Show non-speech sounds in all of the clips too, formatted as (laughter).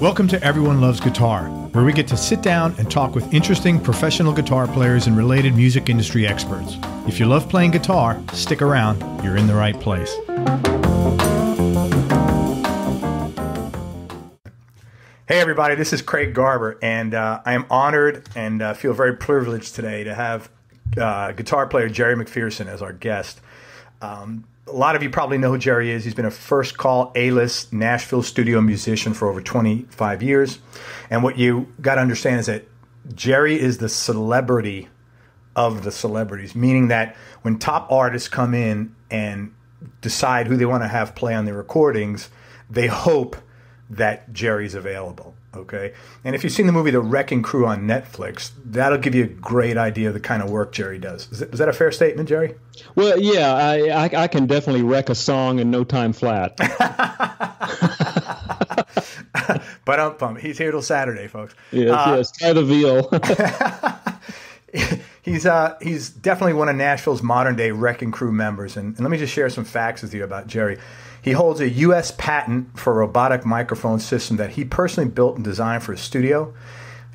Welcome to Everyone Loves Guitar, where we get to sit down and talk with interesting professional guitar players and related music industry experts. If you love playing guitar, stick around, you're in the right place. Hey, everybody, this is Craig Garber, and uh, I am honored and uh, feel very privileged today to have uh, guitar player Jerry McPherson as our guest. Um, a lot of you probably know who Jerry is. He's been a first call A list Nashville studio musician for over 25 years. And what you got to understand is that Jerry is the celebrity of the celebrities, meaning that when top artists come in and decide who they want to have play on their recordings, they hope that Jerry's available. Okay. And if you've seen the movie The Wrecking Crew on Netflix, that'll give you a great idea of the kind of work Jerry does. Is that, is that a fair statement, Jerry? Well, yeah, I, I, I can definitely wreck a song in no time flat. but um, um, he's here till Saturday, folks. Yes, uh, yes, try the veal. (laughs) (laughs) he's uh, he's definitely one of Nashville's modern day Wrecking Crew members. And, and let me just share some facts with you about Jerry. He holds a U.S. patent for a robotic microphone system that he personally built and designed for his studio.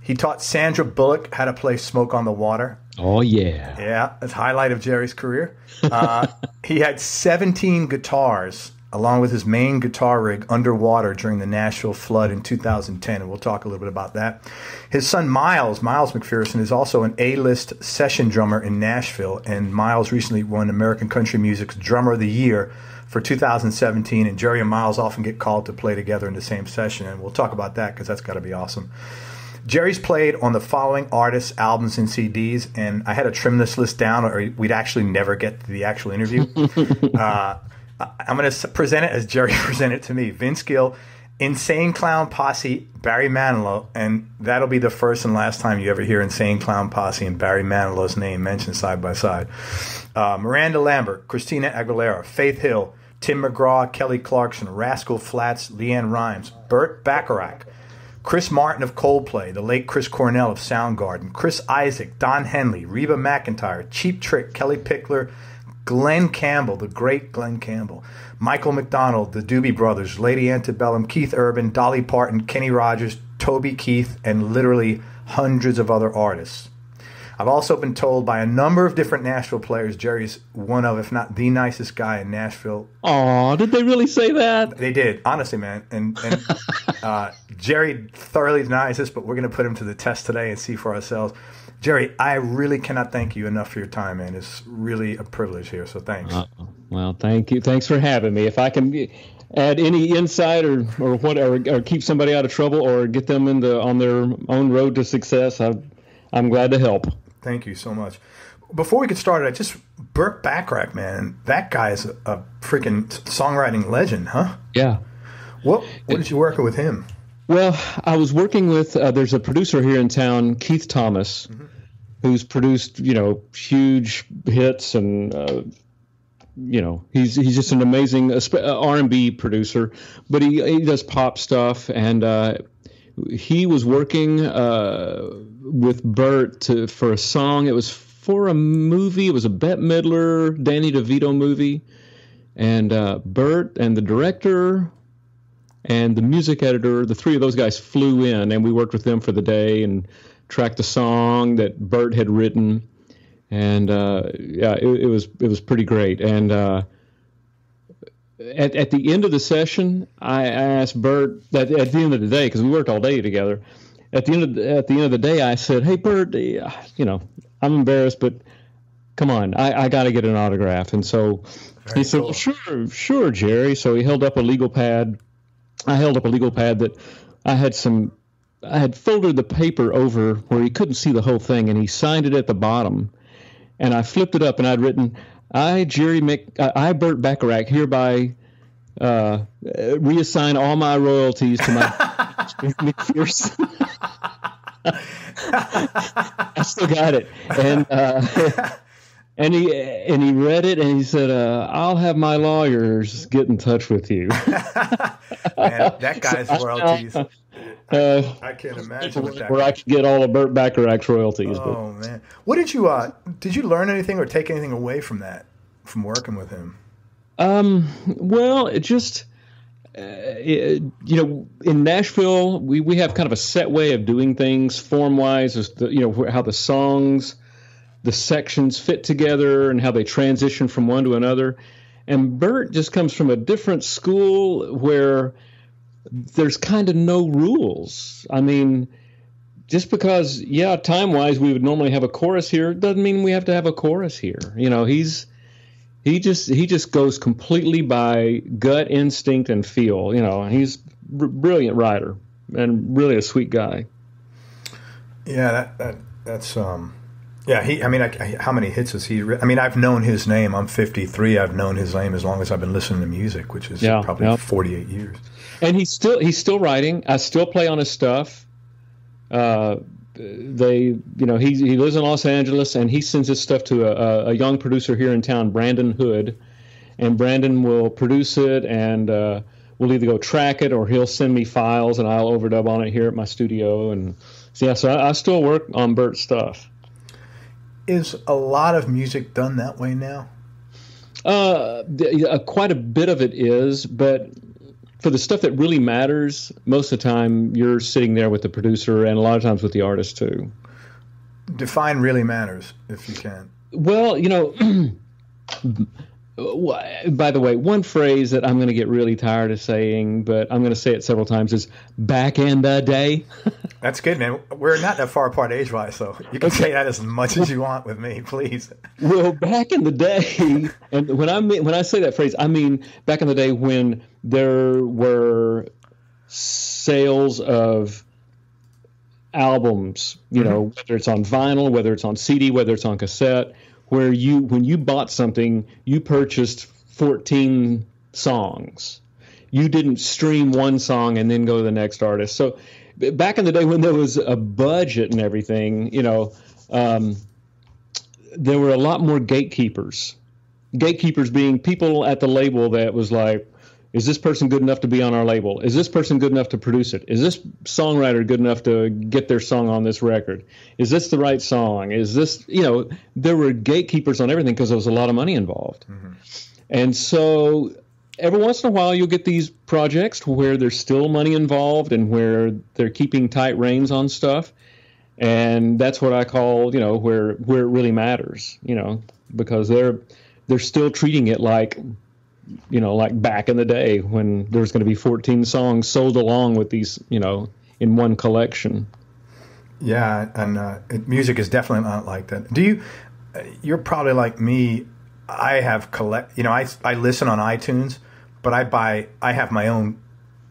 He taught Sandra Bullock how to play "Smoke on the Water." Oh yeah, yeah, that's highlight of Jerry's career. Uh, (laughs) he had 17 guitars along with his main guitar rig underwater during the Nashville flood in 2010, and we'll talk a little bit about that. His son Miles, Miles McPherson, is also an A-list session drummer in Nashville, and Miles recently won American Country Music's Drummer of the Year for 2017, and Jerry and Miles often get called to play together in the same session, and we'll talk about that because that's got to be awesome. Jerry's played on the following artists, albums, and CDs, and I had to trim this list down, or we'd actually never get to the actual interview. (laughs) uh, I'm going to present it as Jerry (laughs) presented it to me. Vince Gill, Insane Clown Posse, Barry Manilow, and that'll be the first and last time you ever hear Insane Clown Posse and Barry Manilow's name mentioned side by side. Uh, Miranda Lambert, Christina Aguilera, Faith Hill, Tim McGraw, Kelly Clarkson, Rascal Flatts, LeAnn Rimes, Burt Bacharach, Chris Martin of Coldplay, the late Chris Cornell of Soundgarden, Chris Isaak, Don Henley, Reba McEntire, Cheap Trick, Kellie Pickler, Glen Campbell, the great Glen Campbell, Michael McDonald, the Doobie Brothers, Lady Antebellum, Keith Urban, Dolly Parton, Kenny Rogers, Toby Keith, and literally hundreds of other artists. I've also been told by a number of different Nashville players, Jerry's one of, if not the nicest guy in Nashville. Oh, did they really say that? They did, honestly, man. And, and (laughs) uh, Jerry thoroughly denies this, but we're going to put him to the test today and see for ourselves. Jerry, I really cannot thank you enough for your time, man. It's really a privilege here. So thanks. Uh, well, thank you. Thanks for having me. If I can add any insight or or what or, or keep somebody out of trouble or get them in the on their own road to success, I, I'm glad to help. Thank you so much. Before we get started, I just Burt Bacharach, man, that guy is a, a freaking songwriting legend, huh? Yeah. What What did you work with him? Well, I was working with. Uh, there's a producer here in town, Keith Thomas, mm-hmm. who's produced you know huge hits and. Uh, you know he's he's just an amazing uh, R&B producer, but he he does pop stuff and uh, he was working uh, with Burt to, for a song. It was for a movie. It was a Bette Midler, Danny DeVito movie, and uh, Burt and the director and the music editor, the three of those guys flew in, and we worked with them for the day and tracked the song that Burt had written, and uh, yeah, it, it, was it was pretty great. And uh, at at the end of the session, I asked Burt that at the end of the day because we worked all day together. At the end of the, at the end of the day, I said, "Hey, Burt, you know, I'm embarrassed, but." Come on, I, I got to get an autograph. And so Very he said, well, sure, sure, Jerry. So he held up a legal pad I held up a legal pad that I had some I had folded the paper over where he couldn't see the whole thing, and he signed it at the bottom. And I flipped it up, and I'd written, "I Jerry Mc, I Burt Bacharach hereby uh, reassign all my royalties to my McPherson." (laughs) I still got it, and uh, and he and he read it and he said, uh, "I'll have my lawyers get in touch with you." (laughs) Man, that guy's so royalties. Uh, I, I, can't imagine where, where I could get all of Burt Bacharach's royalties. Oh but. man, what did you uh, did you learn anything or take anything away from that from working with him? Um, well, it just it, you know, in Nashville, we, we have kind of a set way of doing things form wise, as the, you know, how the songs, the sections fit together and how they transition from one to another. And Burt just comes from a different school where there's kind of no rules. I mean, just because, yeah, time wise, we would normally have a chorus here doesn't mean we have to have a chorus here. You know, he's he just he just goes completely by gut instinct and feel. You know, he's a brilliant writer and really a sweet guy. Yeah, that, that that's um, yeah. He, I mean, I, how many hits has he? Re- I mean, I've known his name. I'm 53. I've known his name as long as I've been listening to music, which is yeah, probably yeah. 48 years. And he's still he's still writing. I still play on his stuff. Uh, they, you know, he he lives in Los Angeles and he sends his stuff to a, a young producer here in town, Brandon Hood, and Brandon will produce it and uh, we'll either go track it or he'll send me files and I'll overdub on it here at my studio and so yeah, so I, I still work on Burt's stuff. Is a lot of music done that way now? Uh, uh, quite a bit of it is, but for the stuff that really matters, most of the time you're sitting there with the producer and a lot of times with the artist too. Define really matters if you can. Well, you know, (clears throat) by the way, one phrase that I'm going to get really tired of saying, but I'm going to say it several times is back in the day. (laughs) That's good, man. We're not that far apart age wise, so you can say that as much as you want with me, please. Well, back in the day, and when I mean, when I say that phrase, I mean back in the day when there were sales of albums, you know, mm-hmm. whether it's on vinyl, whether it's on CD, whether it's on cassette, where you when you bought something, you purchased 14 songs. You didn't stream one song and then go to the next artist. So back in the day when there was a budget and everything, you know, um, there were a lot more gatekeepers. Gatekeepers being people at the label that was like, is this person good enough to be on our label? Is this person good enough to produce it? Is this songwriter good enough to get their song on this record? Is this the right song? Is this, you know, there were gatekeepers on everything because there was a lot of money involved. Mm-hmm. And so every once in a while you'll get these projects where there's still money involved and where they're keeping tight reins on stuff and that's what I call you know where where it really matters you know because they're they're still treating it like you know like back in the day when there was going to be 14 songs sold along with these you know in one collection yeah and uh, music is definitely not like that do you you're probably like me I have collect you know I I listen on iTunes but I buy. I have my own.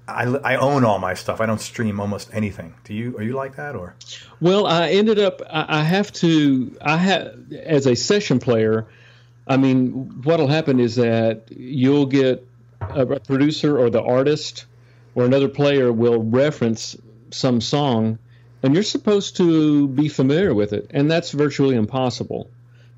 I, I own all my stuff. I don't stream almost anything. Do you? Are you like that or? Well, I ended up. I, I have to. I have as a session player. I mean, what'll happen is that you'll get a producer or the artist or another player will reference some song, and you're supposed to be familiar with it, and that's virtually impossible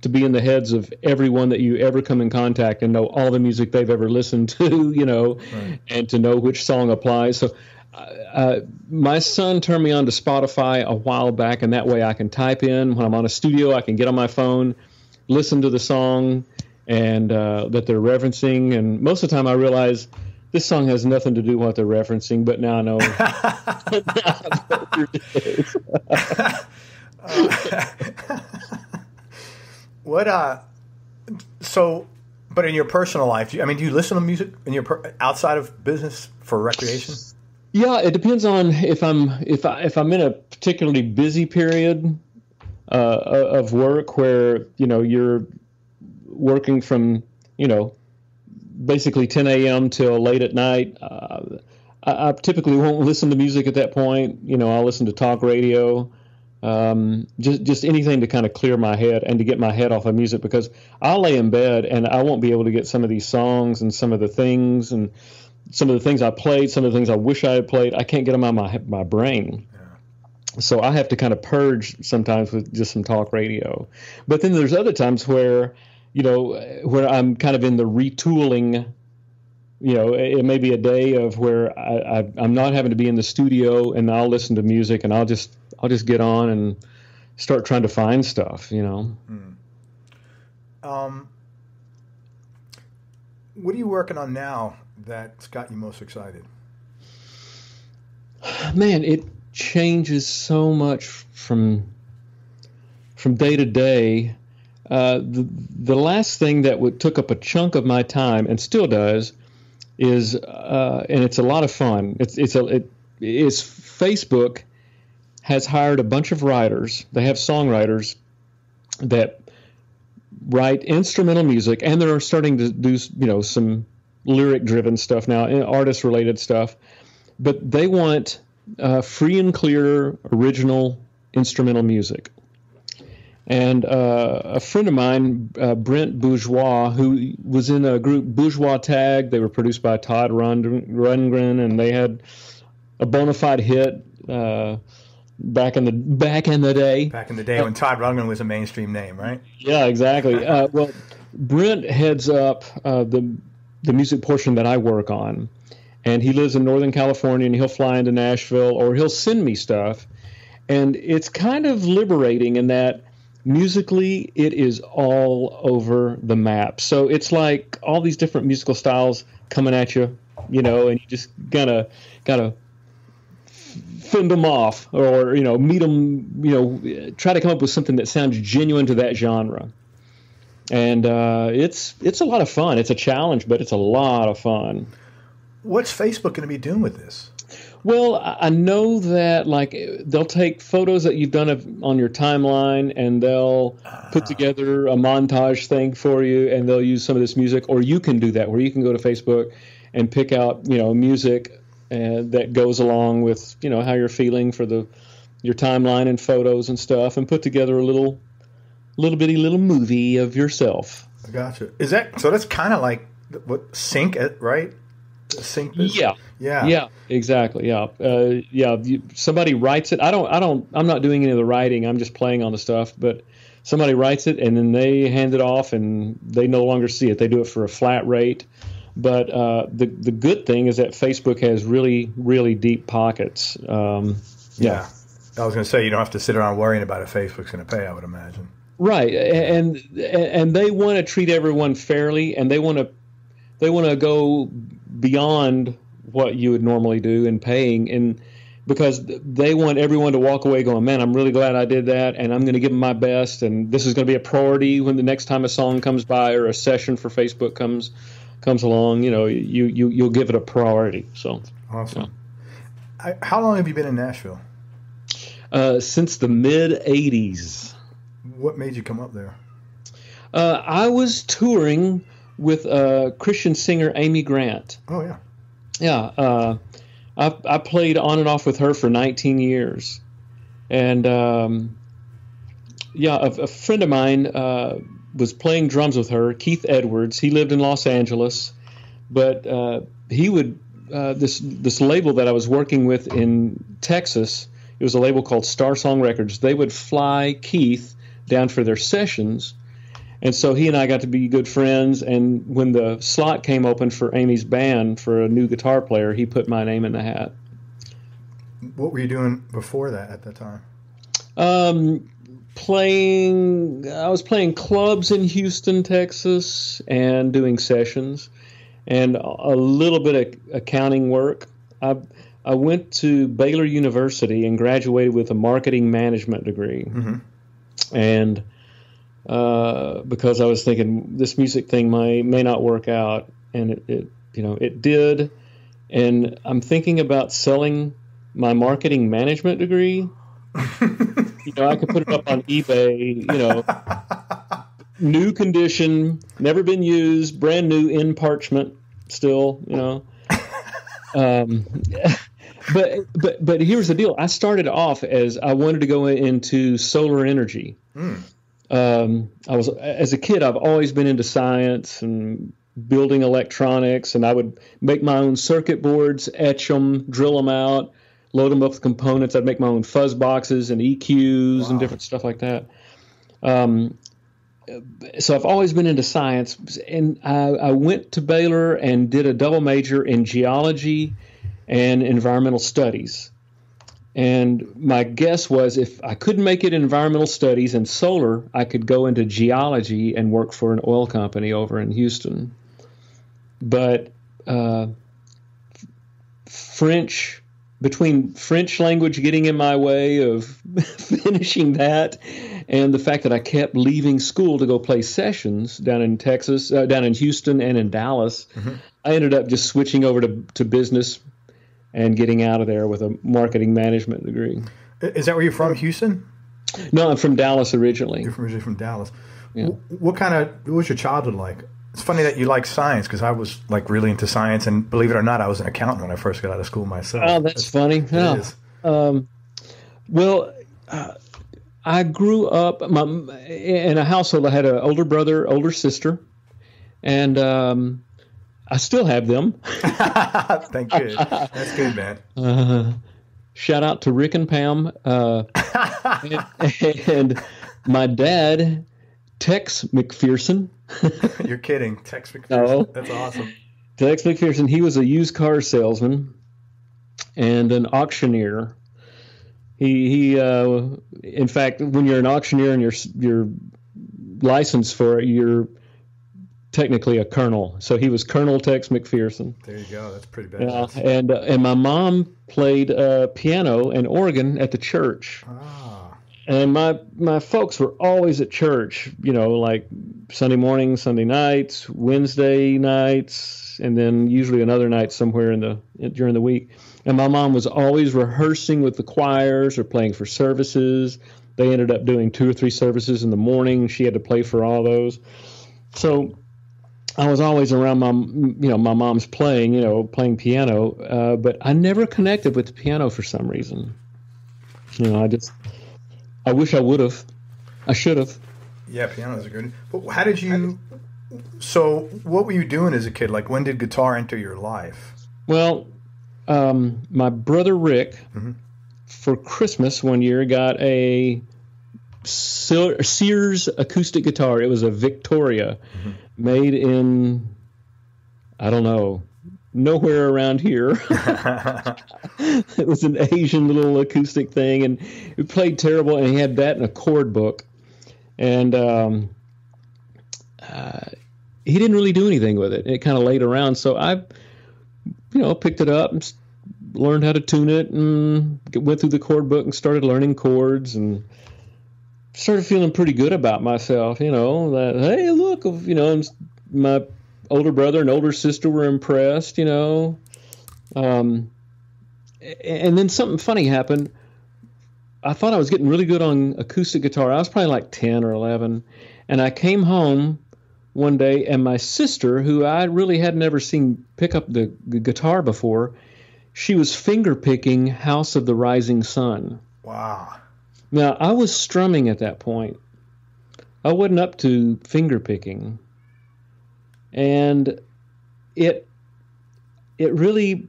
to be in the heads of everyone that you ever come in contact and know all the music they've ever listened to, (laughs) you know, right. and to know which song applies. So, uh, uh, my son turned me on to Spotify a while back, and that way I can type in when I'm on a studio. I can get on my phone, listen to the song, and uh, that they're referencing. And most of the time, I realize this song has nothing to do with what they're referencing, but now I know. (laughs) (laughs) What uh, so, but in your personal life, you, I mean, do you listen to music in your per, outside of business for recreation? Yeah, it depends on if I'm if I if I'm in a particularly busy period uh, of work where you know you're working from you know basically 10 a.m. till late at night. Uh, I, I, typically won't listen to music at that point. You know, I'll listen to talk radio um, just just anything to kind of clear my head and to get my head off of music because I'll lay in bed and I won't be able to get some of these songs and some of the things and some of the things I played, some of the things I wish I had played. I can't get them out of my my brain. So I have to kind of purge sometimes with just some talk radio. But then there's other times where, you know, where I'm kind of in the retooling you know, it may be a day of where I, I, am not having to be in the studio, and I'll listen to music, and I'll just I'll just get on and start trying to find stuff. You know. Mm. Um, what are you working on now that's got you most excited? Man, it changes so much from from day to day. Uh, the, the last thing that would, took up a chunk of my time and still does is, uh, and it's a lot of fun. It's it's a it is Facebook has hired a bunch of writers. They have songwriters that write instrumental music, and they're starting to do you know some lyric driven stuff now, artist related stuff. But they want uh, free and clear original instrumental music. And uh, a friend of mine, uh, Brent Bourgeois, who was in a group Bourgeois Tag, they were produced by Todd Rundgren, and they had a bona fide hit uh, back in the back in the day. Back in the day when Todd Rundgren was a mainstream name, right? Yeah, exactly. Uh, well, Brent heads up uh, the the music portion that I work on, and he lives in Northern California, and he'll fly into Nashville or he'll send me stuff, and it's kind of liberating in that musically it is all over the map. So it's like all these different musical styles coming at you, you know, and you just gotta gotta fend them off or you know meet them, you know, try to come up with something that sounds genuine to that genre. And uh, it's it's a lot of fun. It's a challenge, but it's a lot of fun. What's Facebook going to be doing with this? Well, I know that like they'll take photos that you've done of, on your timeline and they'll uh, put together a montage thing for you and they'll use some of this music or you can do that where you can go to Facebook and pick out, you know, music uh, that goes along with, you know, how you're feeling for the your timeline and photos and stuff and put together a little little bitty little movie of yourself. I gotcha. Is that so that's kind of like what sync it, right? Sync? Yeah. Yeah. Yeah. Exactly. Yeah. Uh, yeah. You, somebody writes it. I don't. I don't. I'm not doing any of the writing. I'm just playing on the stuff. But somebody writes it and then they hand it off and they no longer see it. They do it for a flat rate. But uh, the the good thing is that Facebook has really really deep pockets. Um, yeah. yeah. I was going to say you don't have to sit around worrying about if Facebook's going to pay. I would imagine. Right, and and they want to treat everyone fairly, and they want to they want to go beyond what you would normally do in paying and because they want everyone to walk away going, man, I'm really glad I did that, and I'm going to give them my best, and this is going to be a priority when the next time a song comes by or a session for Facebook comes comes along. You know, you you you'll give it a priority. So awesome. I, how long have you been in Nashville? Uh, since the mid '80s. What made you come up there? Uh, I was touring with uh, Christian singer Amy Grant. Oh yeah. Yeah. Uh, I, I played on and off with her for 19 years, and um, yeah, a, a, friend of mine uh, was playing drums with her. Keith Edwards. He lived in Los Angeles, but uh, he would uh, this this label that I was working with in Texas. It was a label called Star Song Records. They would fly Keith down for their sessions and so he and I got to be good friends. And when the slot came open for Amy's band for a new guitar player, he put my name in the hat. What were you doing before that at that time? Um, playing. I was playing clubs in Houston, Texas, and doing sessions, and a little bit of accounting work. I I went to Baylor University and graduated with a marketing management degree, mm-hmm. and uh, because I was thinking this music thing may may not work out, and it, it you know it did, and I'm thinking about selling my marketing management degree. (laughs) you know, I could put it up on eBay. You know, new condition, never been used, brand new in parchment, still. You know. Um, (laughs) but but but here's the deal. I started off as I wanted to go into solar energy. Mm um, I was as a kid, I've always been into science and building electronics, and I would make my own circuit boards, etch them, drill them out, load them up with components. I'd make my own fuzz boxes and EQs wow. and different stuff like that. Um, so I've always been into science, and I, I went to Baylor and did a double major in geology and environmental studies. And my guess was if I couldn't make it in environmental studies and solar, I could go into geology and work for an oil company over in Houston. But uh, French between French language getting in my way of (laughs) finishing that, and the fact that I kept leaving school to go play sessions down in Texas, uh, down in Houston, and in Dallas, mm-hmm. I ended up just switching over to, to business and getting out of there with a marketing management degree. Is that where you're from, Houston? No, I'm from Dallas originally. You're from, originally from Dallas. Yeah. What kind of what was your childhood like? It's funny that you like science because I was like really into science, and believe it or not, I was an accountant when I first got out of school myself. Oh, that's, that's funny. Yeah. Um, well, uh, I grew up my, in a household. I had an older brother, older sister, and um, I still have them. (laughs) Thank you. That's good, man. Uh, shout out to Rick and Pam, uh, and, (laughs) and my dad, Tex McPherson. (laughs) You're kidding. Tex McPherson. No. That's awesome. Tex McPherson, he was a used car salesman and an auctioneer. He he uh, in fact when you're an auctioneer and you're you're licensed for it, you're technically a colonel. So he was Colonel Tex McPherson. There you go. That's pretty bad. Yeah, and uh, and my mom played uh, piano and organ at the church. Ah and my my folks were always at church you know like sunday morning sunday nights wednesday nights and then usually another night somewhere in the during the week and my mom was always rehearsing with the choirs or playing for services they ended up doing two or three services in the morning she had to play for all those so I was always around my, you know, my mom's playing, you know, playing piano, uh, but I never connected with the piano for some reason. You know, I just I wish I would have. I should have. Yeah, pianos are good. But how did you? So, what were you doing as a kid? Like, when did guitar enter your life? Well, um, my brother Rick, mm-hmm. for Christmas one year, got a Sears acoustic guitar. It was a Victoria, mm-hmm. Made in I don't know nowhere around here. (laughs) it was an Asian little acoustic thing, and it played terrible. And he had that in a chord book, and um, uh, he didn't really do anything with it. It kind of laid around. So I, you know, picked it up and learned how to tune it, and went through the chord book and started learning chords and. Started feeling pretty good about myself, you know. That hey, look, you know, my older brother and older sister were impressed, you know. Um, and then something funny happened. I thought I was getting really good on acoustic guitar. I was probably like 10 or 11. And I came home one day, and my sister, who I really had never seen pick up the, the guitar before, she was finger picking House of the Rising Sun. Wow. Now, I was strumming at that point. I wasn't up to finger picking and it it really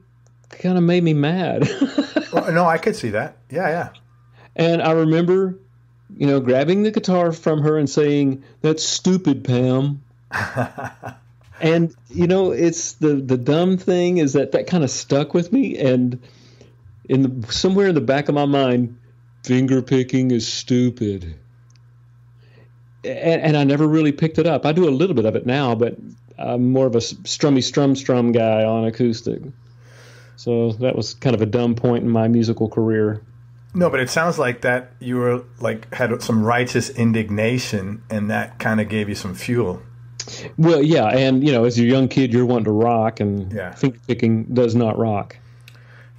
kind of made me mad. (laughs) well, no, I could see that. Yeah, yeah. And I remember, you know, grabbing the guitar from her and saying, "That's stupid, Pam." (laughs) and you know, it's the the dumb thing is that that kind of stuck with me, and in the, somewhere in the back of my mind, finger picking is stupid. And, and I never really picked it up. I do a little bit of it now, but I'm more of a strummy strum strum guy on acoustic. So that was kind of a dumb point in my musical career. No, but it sounds like that you were like had some righteous indignation, and that kind of gave you some fuel. Well, yeah, and you know, as a young kid, you're wanting to rock, and yeah. finger picking does not rock.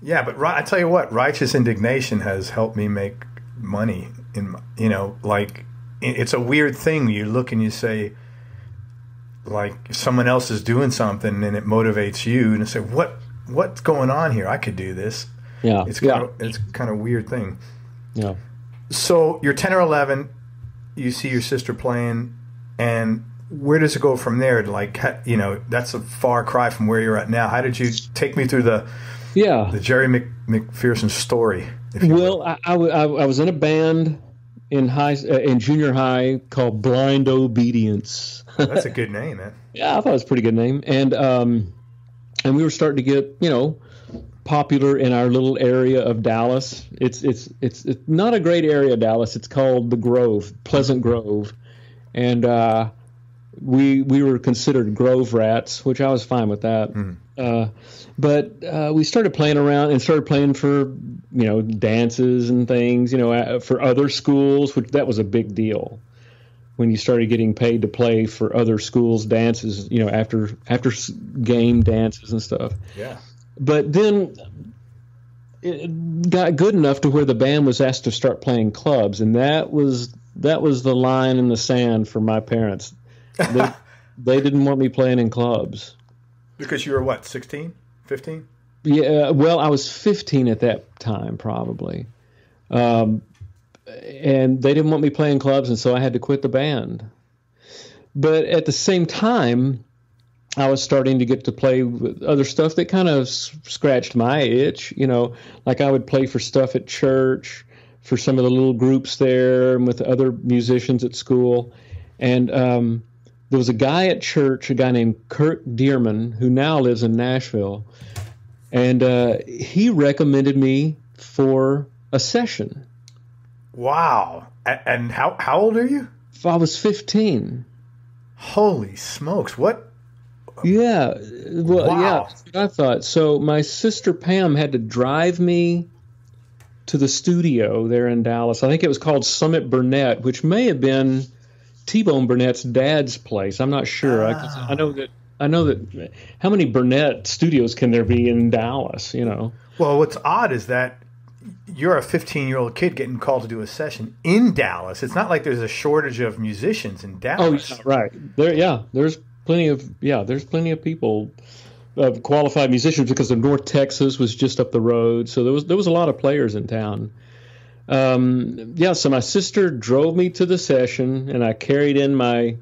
Yeah, but I tell you what, righteous indignation has helped me make money. In you know, like it's a weird thing. You look and you say, like someone else is doing something and it motivates you and say what what's going on here i could do this yeah it's kind yeah. of it's kind of weird thing yeah so you're 10 or 11 you see your sister playing and where does it go from there like you know that's a far cry from where you're at now how did you take me through the yeah the jerry Mc, mcpherson story well I, I, I, was in a band in high uh, in junior high called blind obedience that's a good name, man. (laughs) yeah, I thought it was a pretty good name, and um, and we were starting to get you know popular in our little area of Dallas. It's it's it's it's not a great area, Dallas. It's called the Grove, Pleasant Grove, and uh, we we were considered Grove rats, which I was fine with that. Mm. Uh, but uh, we started playing around and started playing for you know dances and things. You know, for other schools, which that was a big deal when you started getting paid to play for other schools' dances. You know, after after game dances and stuff. Yeah. But then it got good enough to where the band was asked to start playing clubs, and that was that was the line in the sand for my parents. They, (laughs) they didn't want me playing in clubs. Because you were what, 16, 15? Yeah, well, I was 15 at that time, probably. Um, and they didn't want me playing clubs, and so I had to quit the band. But at the same time, I was starting to get to play with other stuff that kind of scratched my itch. You know, like I would play for stuff at church, for some of the little groups there, and with other musicians at school. And um, there was a guy at church, a guy named Kirk Dearman, who now lives in Nashville, and uh, he recommended me for a session. Wow! And how how old are you? I was fifteen. Holy smokes! What? Yeah, well, wow. yeah. I thought so. My sister Pam had to drive me to the studio there in Dallas. I think it was called Summit Burnett, which may have been T Bone Burnett's dad's place. I'm not sure. I, I know ah. that. I know that. How many Burnett studios can there be in Dallas? You know. Well, what's odd is that you're a 15 year old kid getting called to do a session in Dallas. It's not like there's a shortage of musicians in oh, Dallas. Oh, right. There, yeah. There's plenty of yeah. There's plenty of people, of qualified musicians because of North Texas was just up the road. So there was there was a lot of players in town um, yeah, so my sister drove me to the session, and I carried in my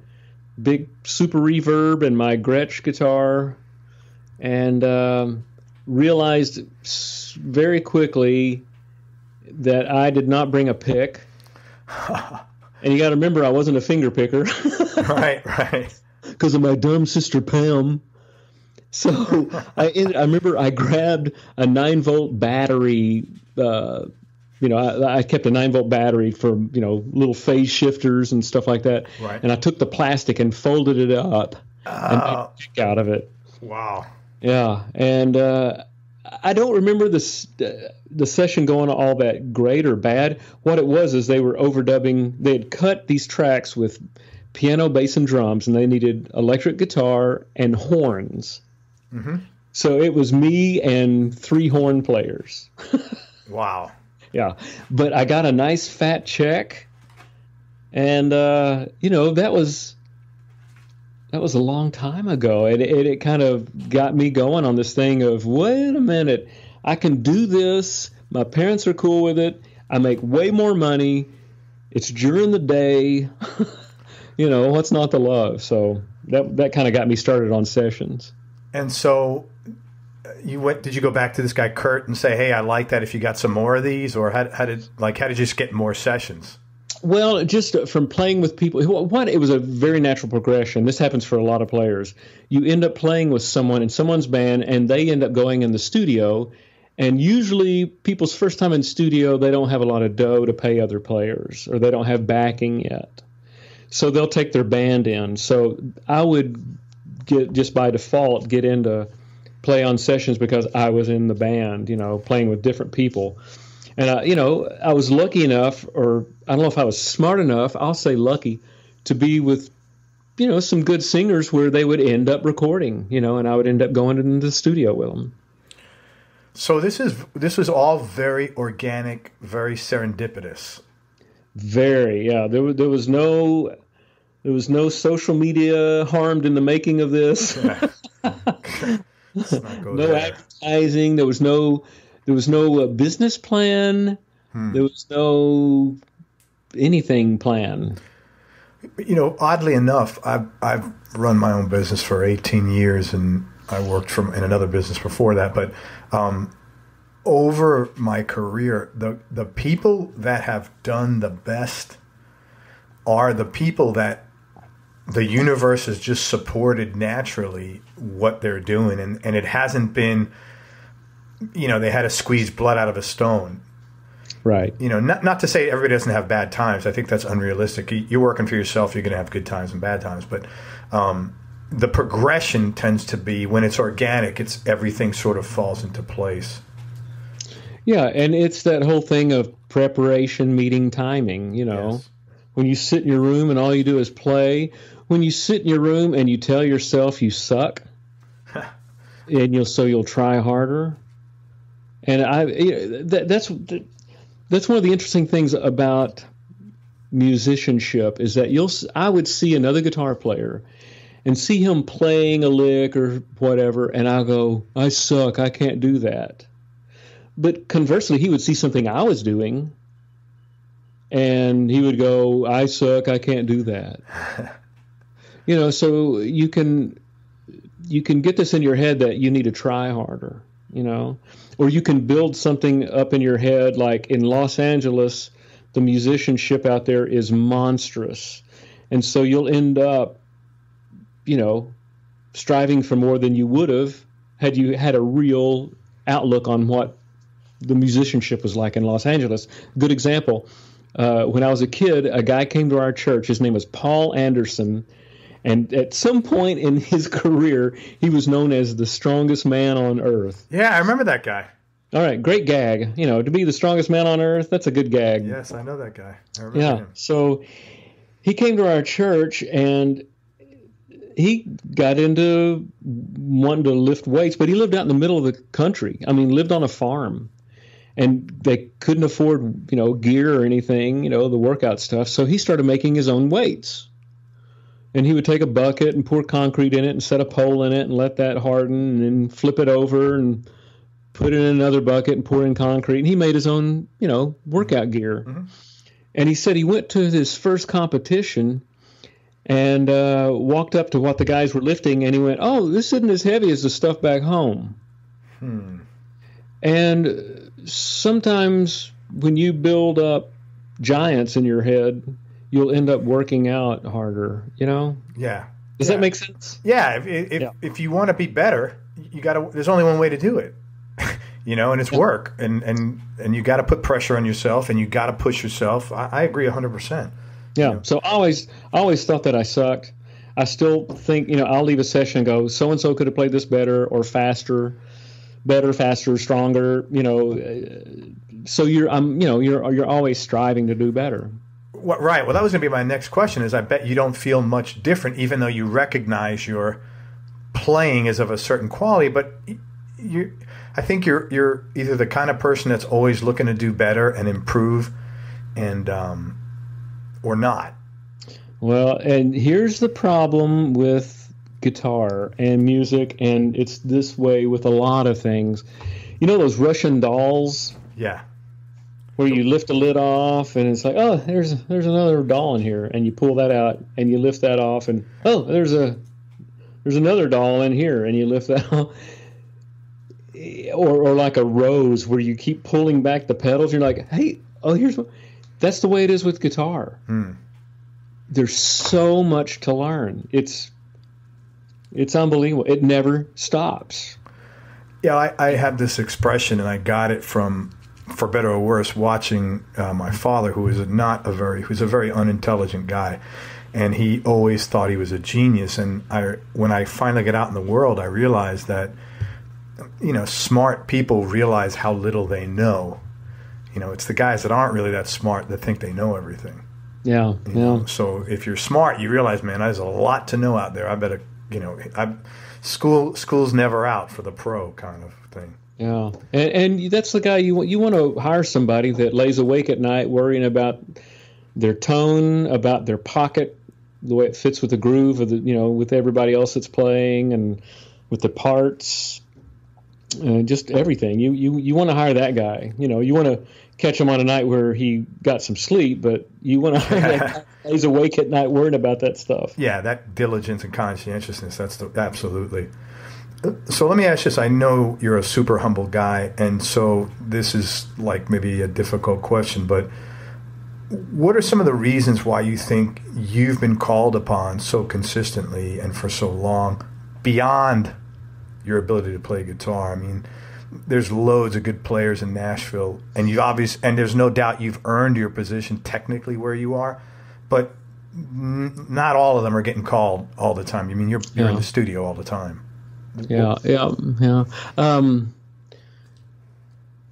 big super reverb and my Gretsch guitar, and um, realized very quickly that I did not bring a pick. (laughs) and you got to remember, I wasn't a finger picker. (laughs) right, right. Because of my dumb sister Pam. So (laughs) I, I remember I grabbed a nine volt battery. Uh, you know, I, I, kept a nine volt battery for you know little phase shifters and stuff like that. Right. And I took the plastic and folded it up uh, and made out of it. Wow. Yeah, and uh, I don't remember this uh, the session going all that great or bad. What it was is they were overdubbing. They had cut these tracks with piano, bass, and drums, and they needed electric guitar and horns. Mm-hmm. So it was me and three horn players. (laughs) wow yeah. But I got a nice fat check, and uh, you know that was that was a long time ago. It, it it kind of got me going on this thing of wait a minute, I can do this. My parents are cool with it. I make way more money. It's during the day. (laughs) you know what's not to love? So that that kind of got me started on sessions. And so you went did you go back to this guy kurt and say hey i like that if you got some more of these or how, how did like how did you just get more sessions? Well just uh, from playing with people what it was a very natural progression. This happens for a lot of players. You end up playing with someone in someone's band and they end up going in the studio and usually people's first time in studio they don't have a lot of dough to pay other players or they don't have backing yet. So they'll take their band in. So i would get just by default get into play on sessions because I was in the band, you know, playing with different people. And, I, you know, I was lucky enough, or I don't know if I was smart enough, I'll say lucky, to be with, you know, some good singers where they would end up recording, you know, and I would end up going into the studio with them. So this is this was all very organic, very serendipitous. Very, yeah. There was there was no there was no social media harmed in the making of this. (laughs) (laughs) no there. advertising. There was no there was no uh, business plan. Hmm. There was no anything plan. You know, oddly enough, I've I've run my own business for 18 years, and I worked from in another business before that. But um, over my career, the the people that have done the best are the people that the universe has just supported naturally what they're doing and, and it hasn't been you know they had to squeeze blood out of a stone right you know not, not to say everybody doesn't have bad times i think that's unrealistic you're working for yourself you're going to have good times and bad times but um, the progression tends to be when it's organic. It's everything sort of falls into place. Yeah, and it's that whole thing of preparation meeting timing. You know, yes. when you sit in your room and all you do is play. When you sit in your room and you tell yourself you suck, and you'll so you'll try harder. And I that, that's that's one of the interesting things about musicianship is that you'll I would see another guitar player and see him playing a lick or whatever and I go I suck. I can't do that. But conversely he would see something I was doing and he would go I suck. I can't do that. (laughs) You know so you can you can get this in your head that you need to try harder you know or you can build something up in your head like in Los Angeles the musicianship out there is monstrous. And so you'll end up, you know, striving for more than you would have had you had a real outlook on what the musicianship was like in Los Angeles. Good example. Uh, when I was a kid, a guy came to our church. His name was Paul Anderson. And at some point in his (laughs) career, he was known as the strongest man on earth. Yeah, I remember that guy. All right, great gag. You know, to be the strongest man on earth, that's a good gag. Yes, I know that guy. yeah. Him. So he came to our church and he got into wanting to lift weights, but he lived out in the middle of the country. I mean, lived on a farm. And they couldn't afford, you know, gear or anything, you know, the workout stuff. So he started making his own weights. And he would take a bucket and pour concrete in it and set a pole in it and let that harden and then flip it over and put it in another bucket and pour in concrete. And he made his own, you know, workout gear. Mm-hmm. And he said he went to his first competition and uh, walked up to what the guys were lifting, and he went, "Oh, this isn't as heavy as the stuff back home." Hmm. And sometimes when you build up giants in your head, you'll end up working out harder. You know? Yeah. Does yeah. that make sense? Yeah. If if, yeah. if you want to be better, you got to. There's only one way to do it (laughs) you know, and it's work, and and and you got to put pressure on yourself, and you got to push yourself. I, I agree hundred percent. Yeah. You know? So I always I always thought that I sucked. I still think you know I'll leave a session and go so and so could have played this better or faster, better, faster, stronger. You know, uh, so you're I'm you know you're you're always striving to do better. Well, right. Well, that was going to be my next question. Is I bet you don't feel much different, even though you recognize your playing is of a certain quality, but you I think you're you're either the kind of person that's always looking to do better and improve, and um, or not. Well, and here's the problem with guitar and music, and it's this way with a lot of things. You know those Russian dolls? Yeah. Where you lift the lid off, and it's like, oh, there's there's another doll in here, and you pull that out, and you lift that off, and oh, there's a there's another doll in here, and you lift that (laughs) off or, or like a rose where you keep pulling back the pedals. You're like, hey, oh, here's what. That's the way it is with guitar. Hmm. There's so much to learn. It's it's unbelievable. It never stops. Yeah, I, I have this expression, and I got it from, for better or worse, watching uh, my father, who is not a very, who's a very unintelligent guy, and he always thought he was a genius. And I, when I finally got out in the world, I realized that you know, smart people realize how little they know. You know, it's the guys that aren't really that smart that think they know everything. Yeah, you yeah. Know? So if you're smart, you realize, man, there's a lot to know out there. I better, you know, I, school school's never out for the pro kind of thing. Yeah, and, and that's the guy you want. You want to hire somebody that lays awake at night worrying about their tone, about their pocket, the way it fits with the groove of the, you know, with everybody else that's playing, and with the parts, uh, just everything. You you you want to hire that guy. You know, you want to catch him on a night where he got some sleep, but you want to hire that guy (laughs) he's awake at night worrying about that stuff. Yeah, that diligence and conscientiousness. That's the, absolutely. So let me ask this. I know you're a super humble guy, and so this is like maybe a difficult question, but what are some of the reasons why you think you've been called upon so consistently and for so long beyond your ability to play guitar. I mean, there's loads of good players in Nashville, and you obviously and there's no doubt you've earned your position technically where you are. But n- not all of them are getting called all the time. I mean, you're you're in the studio all the time. Yeah, yeah, yeah. Um,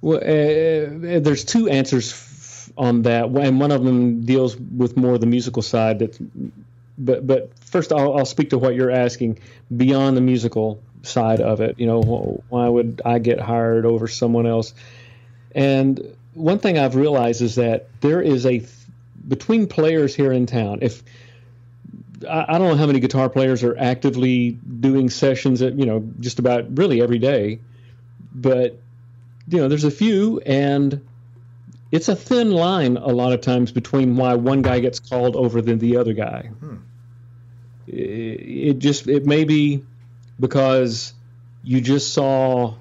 well, uh, there's two answers f- on that, and one of them deals with more the musical side. That, but but first, I'll, I'll speak to what you're asking beyond the musical side of it. You know, why would I get hired over someone else? And one thing I've realized is that there is a between players here in town. If I, I don't know how many guitar players are actively doing sessions at you know just about really every day, but you know there's a few, and it's a thin line a lot of times between why one guy gets called over than the other guy. Hmm. It, it just it may be because you just saw,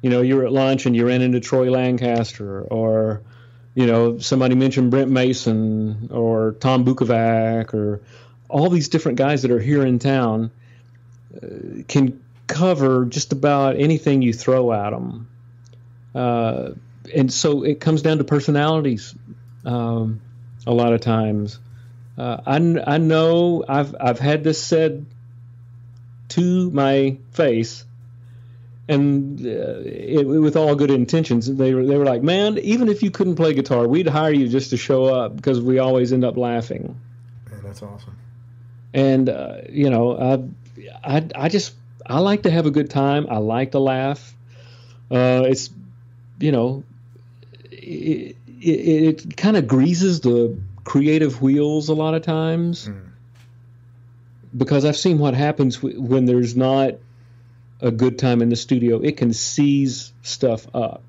you know, you were at lunch and you ran into Troy Lancaster or you know, somebody mentioned Brent Mason or Tom Bukovac or all these different guys that are here in town uh, can cover just about anything you throw at them. Uh, and so it comes down to personalities um, a lot of times. Uh, I, I know I've, I've had this said to my face and uh, it, with all good intentions, they were they were like, "Man, even if you couldn't play guitar, we'd hire you just to show up because we always end up laughing." Yeah, that's awesome. And uh, you know, I, I I just I like to have a good time. I like to laugh. Uh, it's you know, it it, it kind of greases the creative wheels a lot of times because I've seen what happens w- when there's not a good time in the studio. It can seize stuff up.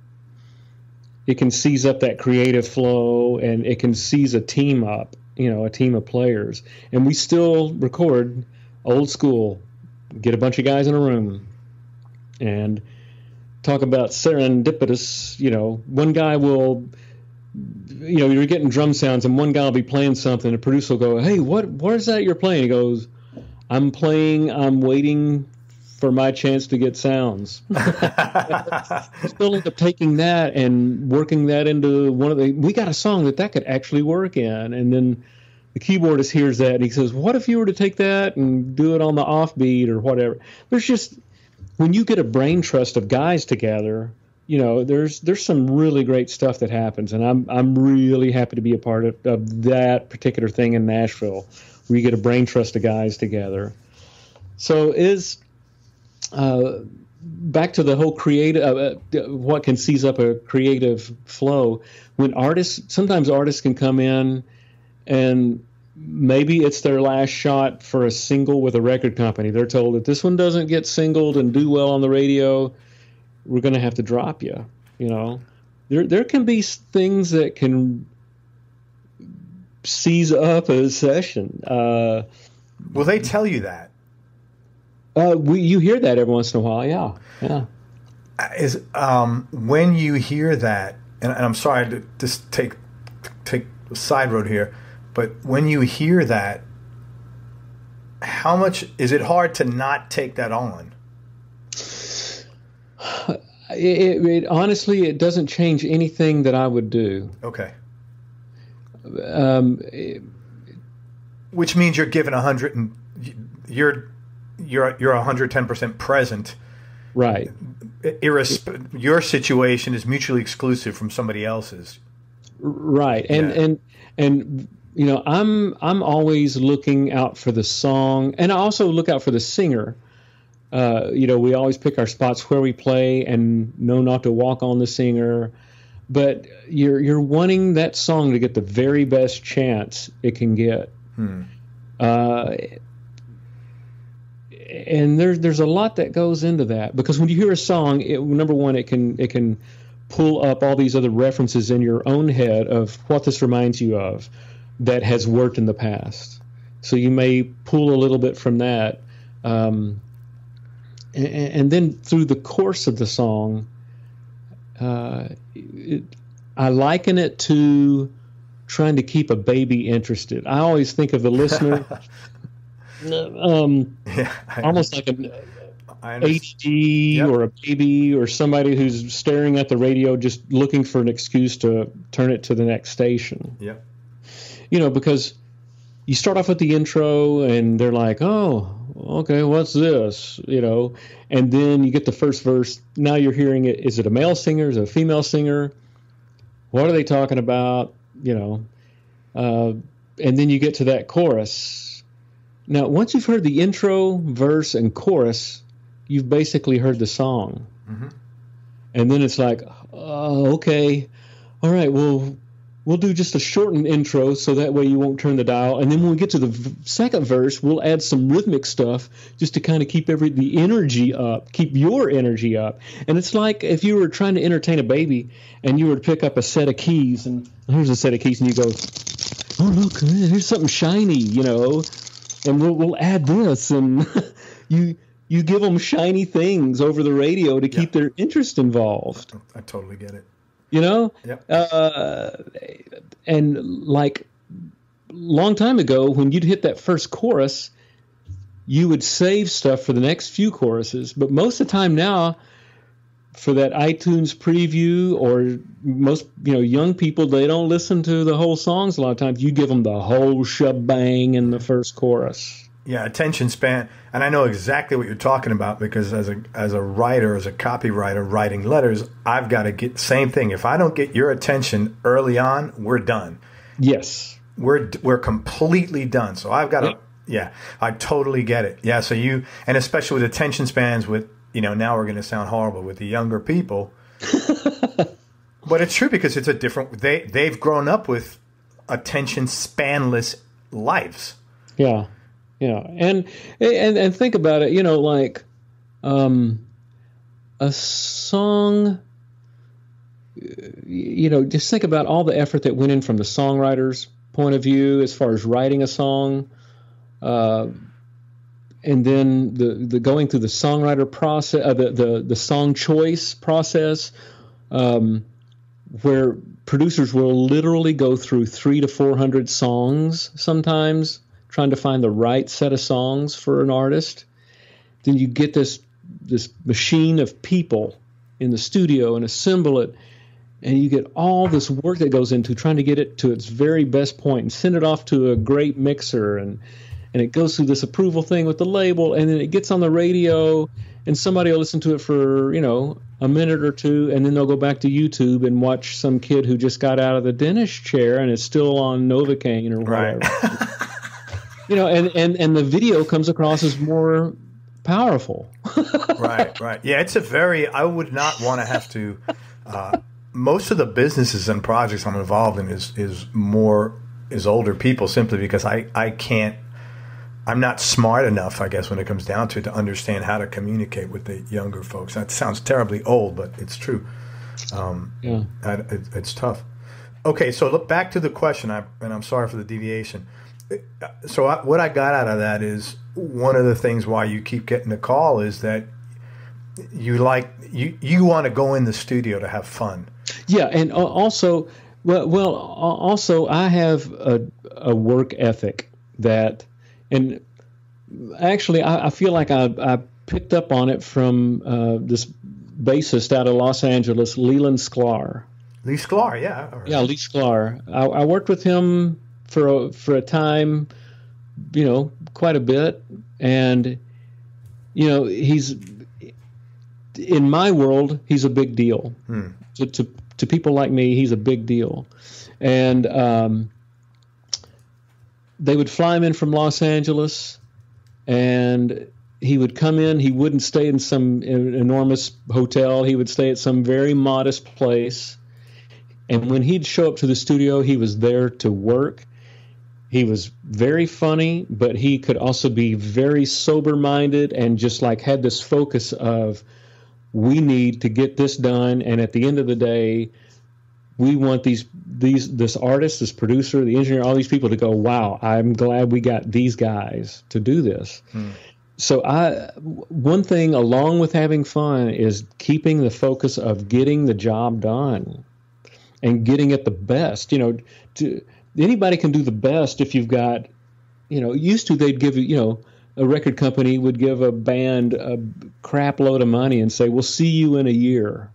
It can seize up that creative flow, and it can seize a team up. You know, a team of players, and we still record old school. Get a bunch of guys in a room, and talk about serendipitous. You know, one guy will you know, you're getting drum sounds, and one guy will be playing something. The producer will go, "Hey, what? what is that you're playing?" He goes, "I'm playing. I'm waiting for my chance to get sounds." (laughs) Still end up taking that and working that into one of the. We got a song that that could actually work in, and then the keyboardist hears that and he says, "What if you were to take that and do it on the offbeat or whatever?" There's just when you get a brain trust of guys together you know, there's there's some really great stuff that happens, and I'm I'm really happy to be a part of, of that particular thing in Nashville, where you get a brain trust of guys together. So is uh, back to the whole creative, uh, uh, what can seize up a creative flow. When artists, sometimes artists can come in, and maybe it's their last shot for a single with a record company. They're told that this one doesn't get singled and do well on the radio we're going to have to drop you. You know, there there can be things that can seize up a session. Uh, Will they tell you that? Uh, we you hear that every once in a while. Yeah, yeah. Is um, when you hear that, and, and I'm sorry to just take take a side road here, but when you hear that, how much is it hard to not take that on? (sighs) It, it, honestly, it doesn't change anything that I would do. Okay. Um, it- Which means you're given a hundred and you're you're you're hundred ten percent present. right. Irresp- your situation is mutually exclusive from somebody else's. Right. And Yeah. and and you know, I'm I'm always looking out for the song and I also look out for the singer. Uh, you know, we always pick our spots where we play and know not to walk on the singer. But you're you're wanting that song to get the very best chance it can get. Uh, and there's there's a lot that goes into that because when you hear a song, it, number one, it can it can pull up all these other references in your own head of what this reminds you of that has worked in the past. So you may pull a little bit from that, um, and, and then through the course of the song, uh, it, I liken it to trying to keep a baby interested. I always think of the listener. (laughs) um, (laughs) Yeah, almost like an understand. ADD or a baby or somebody who's staring at the radio just looking for an excuse to turn it to the next station. Yep. You know, because you start off with the intro and they're like, oh, okay, what's this? You know, and then you get the first verse. Now you're hearing it. Is it a male singer? Is it a female singer? What are they talking about? You know, uh, and then you get to that chorus. Now, once you've heard the intro, verse, and chorus, you've basically heard the song. Mm-hmm. And then it's like, oh, okay, all right, well, we'll do just a shortened intro so that way you won't turn the dial and then when we get to the v- second verse we'll add some rhythmic stuff just to kind of keep every the energy up keep your energy up and it's like if you were trying to entertain a baby and you were to pick up a set of keys and here's a set of keys and you go oh look here's something shiny you know and we'll, we'll add this and (laughs) you you give them shiny things over the radio to keep yeah. their interest involved i totally get it you know yep. uh, and like long time ago when you'd hit that first chorus you would save stuff for the next few choruses but most of the time now for that iTunes preview or most you know young people they don't listen to the whole songs a lot of times you give them the whole shebang in the first chorus yeah, attention span, and I know exactly what you're talking about because as a as a writer, as a copywriter writing letters, I've got to get same thing. If I don't get your attention early on, we're done. Yes, we're we're completely done. So I've got to. Yeah, I totally get it. Yeah, so you and especially with attention spans, with you know now we're going to sound horrible with the younger people, (laughs) but it's true because it's a different. They they've grown up with attention spanless lives. Yeah yeah, and and and think about it. You know, like um, a song. You know, just think about all the effort that went in from the songwriter's point of view as far as writing a song, uh, and then the the going through the songwriter process, uh, the the the song choice process. Um, where producers will literally go through three to four hundred songs sometimes trying to find the right set of songs for an artist, then you get this this machine of people in the studio and assemble it and you get all this work that goes into trying to get it to its very best point and send it off to a great mixer and and it goes through this approval thing with the label and then it gets on the radio and somebody will listen to it for you know a minute or two and then they'll go back to youtube and watch some kid who just got out of the dentist chair and is still on novocaine or whatever right. (laughs) you know, and, and, and the video comes across as more powerful. (laughs) right, right. Yeah, it's a very, I would not want to have to, uh, most of the businesses and projects I'm involved in is, is more, is older people simply because I, I can't, I'm not smart enough, I guess, when it comes down to it, to understand how to communicate with the younger folks. That sounds terribly old, but it's true. Um, yeah. I, it, it's tough. Okay, so look back to the question, I, and I'm sorry for the deviation so I, what I got out of that is one of the things why you keep getting the call is that you like you you want to go in the studio to have fun. Yeah, and also well, well also I have a, a work ethic that and actually I, I feel like I, I picked up on it from uh, this bassist out of Los Angeles, Leland Sklar. Lee Sklar, yeah. Yeah, Lee Sklar. I, I worked with him for a, for a time, you know, quite a bit, and you know he's in my world he's a big deal. Hmm. To, to to people like me, he's a big deal, and um, they would fly him in from Los Angeles, and he would come in. He wouldn't stay in some enormous hotel. He would stay at some very modest place. And when he'd show up to the studio, he was there to work. He was very funny, but he could also be very sober minded and just like had this focus of we need to get this done. And at the end of the day, we want these these this artist, this producer, the engineer, all these people to go, wow, I'm glad we got these guys to do this. Hmm. So I one thing along with having fun is keeping the focus of getting the job done and getting it the best. You know, to anybody can do the best if you've got, you know, used to they'd give you, you know a record company would give a band a crap load of money and say, "We'll see you in a year."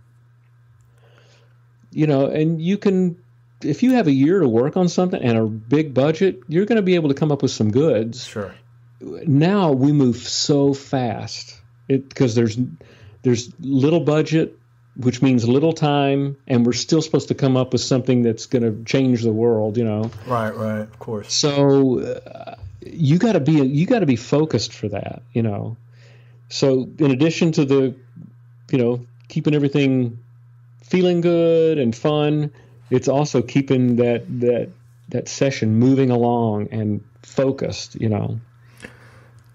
You know, and you can if you have a year to work on something and a big budget, you're going to be able to come up with some goods. Sure. Now we move so fast because there's there's little budget, which means little time, and we're still supposed to come up with something that's going to change the world. You know. Right. Right. Of course. So uh, you got to be you got to be focused for that. You know. So in addition to the, you know, keeping everything feeling good and fun, it's also keeping that that that session moving along and focused. You know.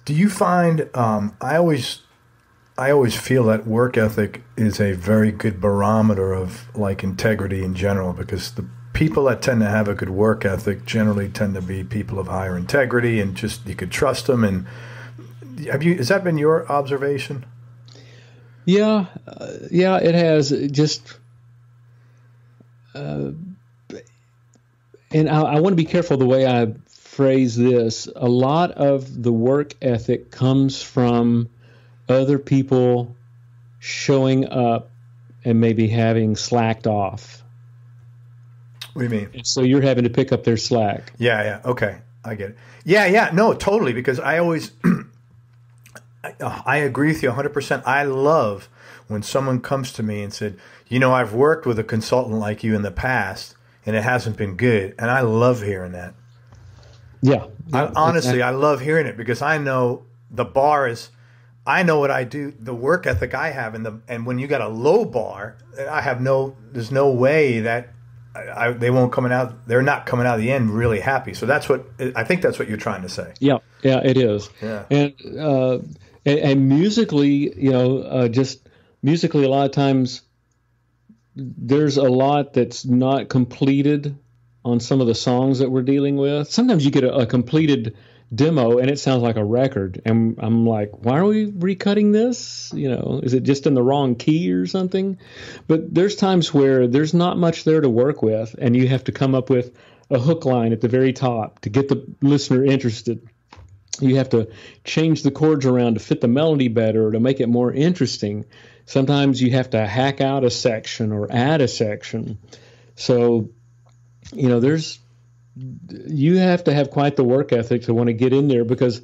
Do you find um, I always I always feel that work ethic is a very good barometer of like integrity in general because the people that tend to have a good work ethic generally tend to be people of higher integrity and just you could trust them and have you has that been your observation? Yeah, uh, yeah, it has just uh, and I, I want to be careful the way I phrase this. A lot of the work ethic comes from other people showing up and maybe having slacked off. What do you mean? So you're having to pick up their slack. Yeah, yeah. Okay. I get it. Yeah, yeah. No, totally. Because I always, (clears throat) I, I agree with you 100%. I love when someone comes to me and said, you know, I've worked with a consultant like you in the past and it hasn't been good. And I love hearing that. Yeah. I, honestly, I love hearing it because I know the bar is. I know what I do, the work ethic I have, and the and when you got a low bar, I have no. There's no way that I, I, they won't coming out. They're not coming out of the end really happy. So that's what I think. That's what you're trying to say. Yeah, yeah, it is. Yeah. And uh, and, and musically, you know, uh, just musically, a lot of times there's a lot that's not completed on some of the songs that we're dealing with. Sometimes you get a, a completed demo and it sounds like a record, and I'm like, why are we recutting this? You know, is it just in the wrong key or something? But there's times where there's not much there to work with, and you have to come up with a hook line at the very top to get the listener interested. You have to change the chords around to fit the melody better, to make it more interesting. Sometimes you have to hack out a section or add a section. So you know, there's you have to have quite the work ethic to want to get in there because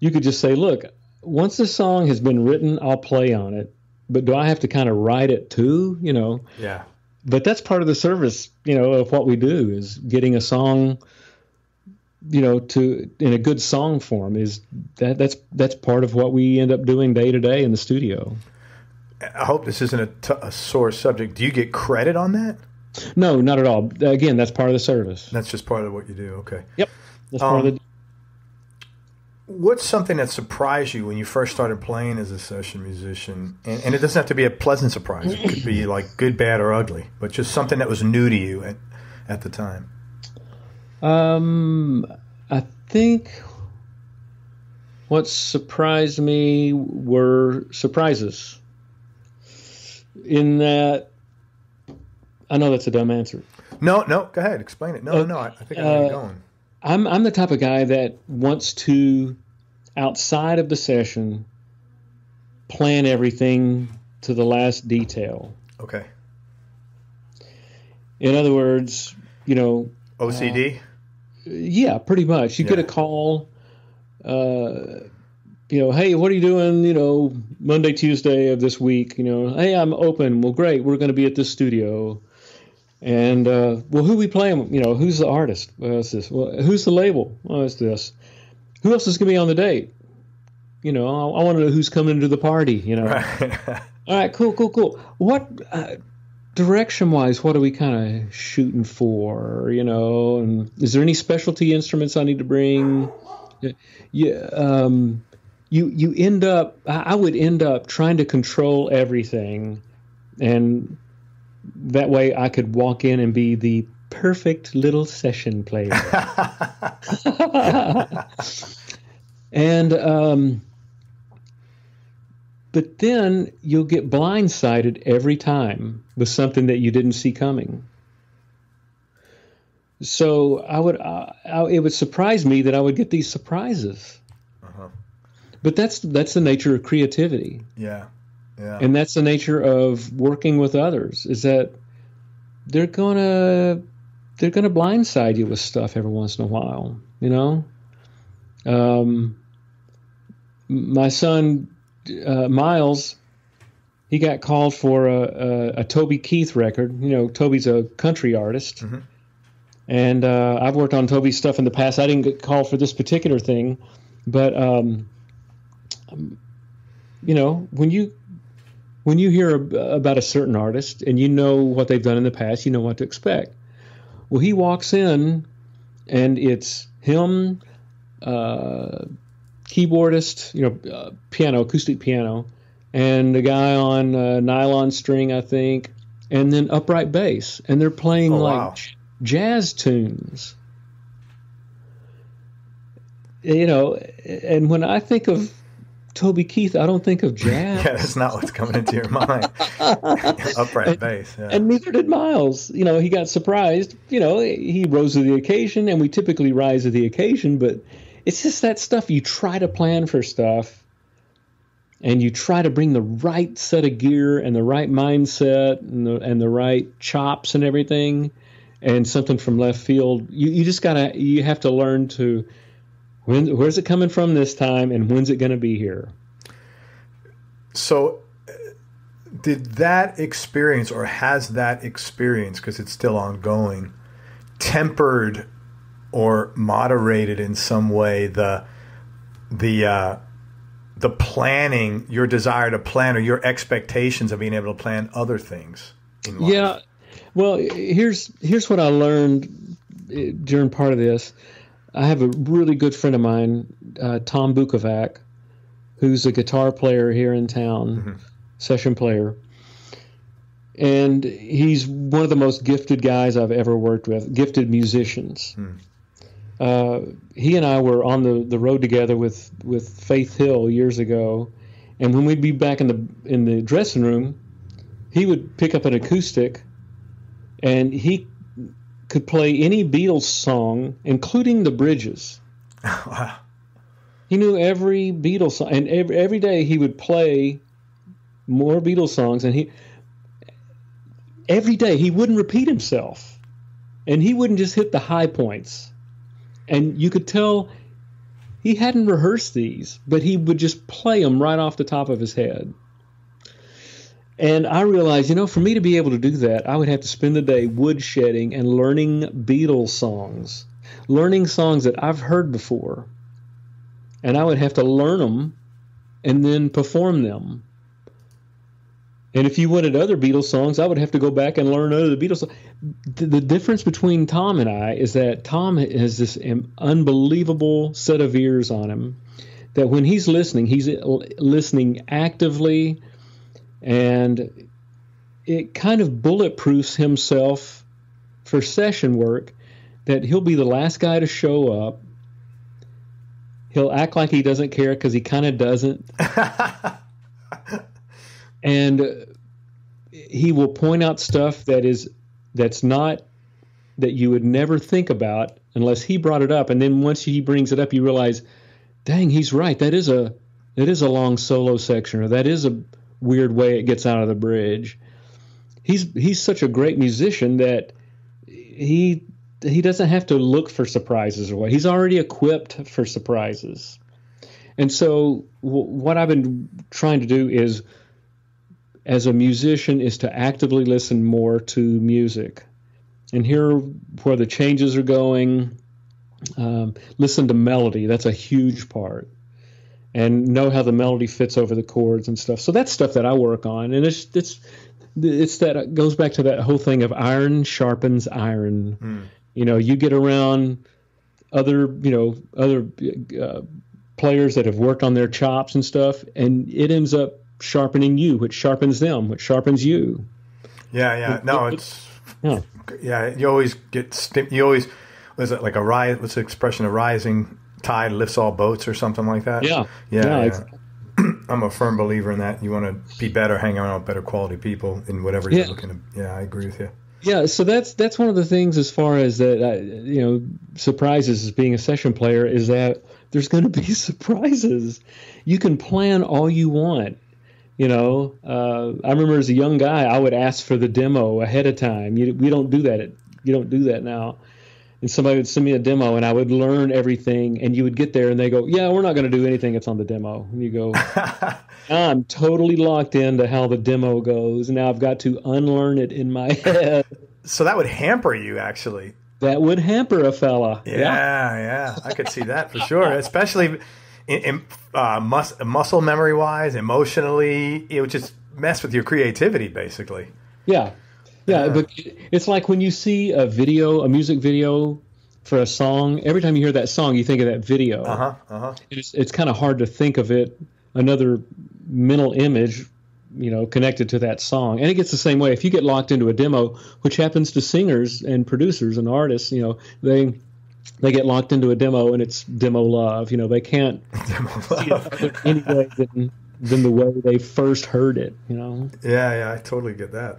you could just say, look, once the song has been written, I'll play on it. But do I have to kind of write it too? You know. Yeah. But that's part of the service, you know, of what we do is getting a song, you know, to in a good song form is that that's that's part of what we end up doing day to day in the studio. I hope this isn't a, t- a sore subject. Do you get credit on that? No, not at all. Again, that's part of the service. That's just part of what you do. Okay. Yep. That's part Um, of the. What's something that surprised you when you first started playing as a session musician? And, and it doesn't have to be a pleasant surprise. It could be like good, bad, or ugly, but just something that was new to you at, at the time. Um, I think what surprised me were surprises. In that, I know that's a dumb answer. No, no, go ahead, explain it. No, no, I, I think I'm Uh, going. I'm I'm the type of guy that wants to, outside of the session, plan everything to the last detail. Okay. In other words, you know, OCD. Yeah, pretty much. You get a call, uh, you know, hey, what are you doing? You know, Monday, Tuesday of this week. You know, hey, I'm open. Well, great. We're going to be at this studio. And uh, well, who we playing? You know, who's the artist? Well, it's this. Well, who's the label? Well, it's this. Who else is going to be on the date? You know, I, I want to know who's coming to the party. You know, (laughs) all right, cool, cool, cool. What uh, direction wise, what are we kind of shooting for? You know, and is there any specialty instruments I need to bring? Yeah, um, you you end up. I I would end up trying to control everything, and that way I could walk in and be the perfect little session player. (laughs) (laughs) and um, but then you'll get blindsided every time with something that you didn't see coming. So I would, uh, I, it would surprise me that I would get these surprises. Uh-huh. But that's that's the nature of creativity, yeah. Yeah. and that's the nature of working with others. Is that they're gonna they're going to blindside you with stuff every once in a while, you know. Um, my son uh, Miles, he got called for a, a, a, Toby Keith record. You know, Toby's a country artist, mm-hmm. and uh, I've worked on Toby's stuff in the past. I didn't get called for this particular thing, but um, you know, when you when you hear about a certain artist and you know what they've done in the past, you know what to expect. Well, he walks in, and it's him, uh, keyboardist, you know, uh, piano, acoustic piano, and a guy on uh, nylon string, I think, and then upright bass, and they're playing oh, like wow. jazz tunes. You know, and when I think of Toby Keith, I don't think of (laughs) jazz. yeah, that's not what's coming into your mind. (laughs) Upright and, bass. Yeah. And neither did Miles. You know, he got surprised. You know, he rose to the occasion, and we typically rise to the occasion, but it's just that stuff. You try to plan for stuff, and you try to bring the right set of gear and the right mindset and the, and the right chops and everything, and something from left field. You, you just gotta, you have to learn to when, where's it coming from this time, and when's it going to be here? So, uh, did that experience, or has that experience, because it's still ongoing, tempered or moderated in some way the the uh, the planning, your desire to plan, or your expectations of being able to plan other things in life? Yeah. Well, here's here's what I learned eh, during part of this. I have a really good friend of mine, uh, Tom Bukovac, who's a guitar player here in town, mm-hmm. session player. And he's one of the most gifted guys I've ever worked with, gifted musicians. Mm. Uh, he and I were on the, the road together with, with Faith Hill years ago, and when we'd be back in the in the dressing room, he would pick up an acoustic, and he could play any Beatles song, including the bridges. (laughs) wow. He knew every Beatles song, and every, every day he would play more Beatles songs, and he every day he wouldn't repeat himself, and he wouldn't just hit the high points, and you could tell he hadn't rehearsed these, but he would just play them right off the top of his head. And I realized, you know, for me to be able to do that, I would have to spend the day woodshedding and learning Beatles songs, learning songs that I've heard before. And I would have to learn them and then perform them. And if you wanted other Beatles songs, I would have to go back and learn other Beatles. The, the difference between Tom and I is that Tom has this unbelievable set of ears on him that when he's listening, he's uh, listening actively and it kind of bulletproofs himself for session work that he'll be the last guy to show up. He'll act like he doesn't care because he kind of doesn't. (laughs) and he will point out stuff that is that's not that you would never think about unless he brought it up and then once he brings it up you realize dang he's right that is a that is a long solo section or that is a weird way it gets out of the bridge. He's he's such a great musician that he he doesn't have to look for surprises or what. He's already equipped for surprises. And so w- what I've been trying to do is as a musician is to actively listen more to music and hear where the changes are going. Um, listen to melody. That's a huge part and know how the melody fits over the chords and stuff. So that's stuff that I work on, and it's it's it's that it goes back to that whole thing of iron sharpens iron. Mm. You know, you get around other you know other uh, players that have worked on their chops and stuff, and it ends up sharpening you, which sharpens them, which sharpens you. Yeah, yeah. No, it's yeah. yeah you always get you always was it like a rise? What's the expression? A rising tide lifts all boats or something like that. Yeah. Yeah. yeah. (clears throat) I'm a firm believer in that. You want to be better, hang around with better quality people in whatever you're looking to. Yeah, I agree with you. Yeah, so that's that's one of the things as far as that uh, you know surprises as being a session player is that there's going to be (laughs) surprises. You can plan all you want. You know, uh, I remember as a young guy, I would ask for the demo ahead of time. You, we don't do that at you don't do that now. And somebody would send me a demo, and I would learn everything. And you would get there, and they go, "Yeah, we're not going to do anything that's on the demo." And you go, (laughs) "I'm totally locked into how the demo goes. Now I've got to unlearn it in my (laughs) head." So that would hamper you, actually. That would hamper a fella. Yeah, yeah, yeah. I could see that for sure, (laughs) especially in, uh, mus- muscle memory wise, emotionally. It would just mess with your creativity, basically. Yeah, yeah, but it's like when you see a video, a music video for a song. Every time you hear that song, you think of that video. Uh huh. Uh huh. It's it's kind of hard to think of it another mental image, you know, connected to that song. And it gets the same way if you get locked into a demo, which happens to singers and producers and artists. You know, they they get locked into a demo and it's demo love. You know, they can't (laughs) Demo see love. it (laughs) any way than than the way they first heard it. You know. Yeah, yeah, I totally get that.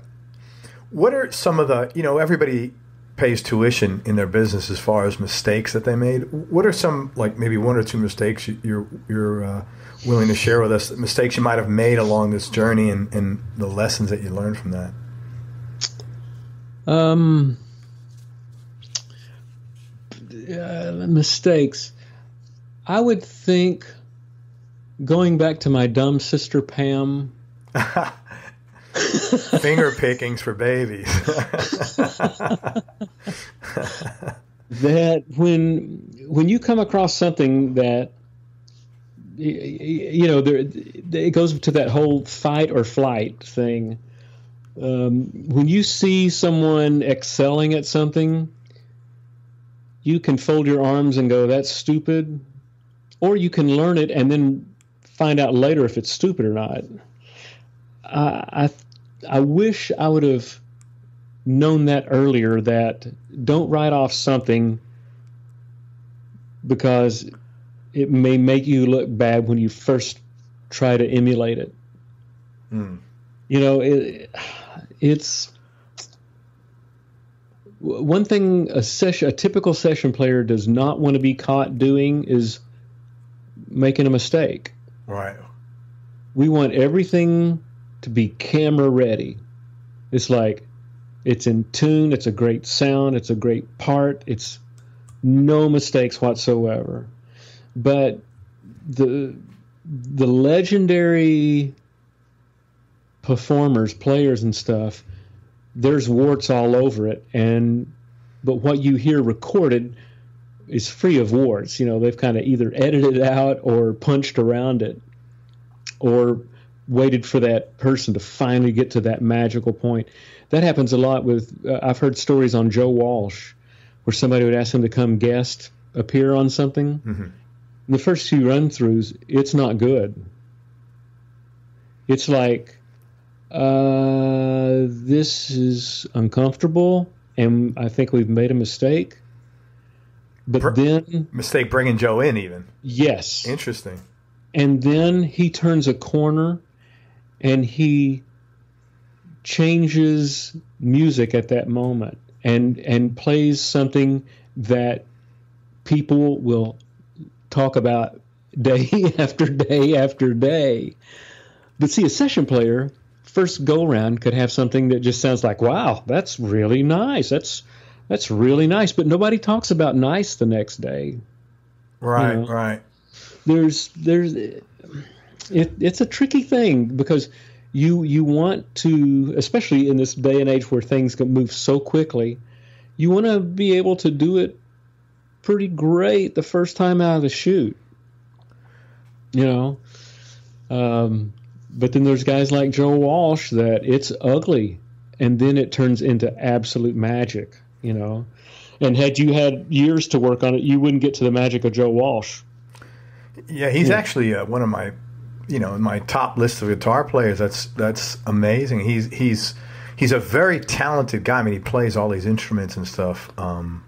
What are some of the, you know, everybody pays tuition in their business as far as mistakes that they made. What are some, like maybe one or two mistakes you- you're you're uh, willing to share with us? Mistakes you might have made along this journey and, and the lessons that you learned from that. Um, uh, mistakes. I would think going back to my dumb sister Pam. (laughs) Finger pickings for babies. (laughs) that when when you come across something that you know there it goes to that whole fight or flight thing um, when you see someone excelling at something you can fold your arms and go that's stupid or you can learn it and then find out later if it's stupid or not i i, I wish i would have known that earlier that don't write off something because it may make you look bad when you first try to emulate it. Hmm. You know, it, it's one thing a session, a typical session player does not want to be caught doing is making a mistake. right. We want everything to be camera ready. It's like it's in tune, it's a great sound, it's a great part, it's no mistakes whatsoever. But the the legendary performers, players and stuff, there's warts all over it and but what you hear recorded is free of warts. You know, they've kind of either edited it out or punched around it or waited for that person to finally get to that magical point. That happens a lot with, uh, I've heard stories on Joe Walsh where somebody would ask him to come guest appear on something. Mhm. The first few run throughs, it's not good. It's like, uh, this is uncomfortable, and I think we've made a mistake. But Per- then, Mistake bringing Joe in, even. yes, Interesting. and then he turns a corner and he changes music at that moment and and plays something that people will talk about (laughs) day after day after day but see a session player first go round could have something that just sounds like wow that's really nice that's that's really nice but nobody talks about nice the next day Right, know. right. there's there's it, it's a tricky thing because you you want to especially in this day and age where things can move so quickly you want to be able to do it pretty great the first time out of the chute. you know um, but then there's guys like joe walsh that it's ugly and then it turns into absolute magic you know and had you had years to work on it you wouldn't get to the magic of joe walsh Yeah, he's Yeah. actually uh, one of my, you know, my top list of guitar players. That's that's amazing. He's he's he's a very talented guy. I mean, he plays all these instruments and stuff. Um,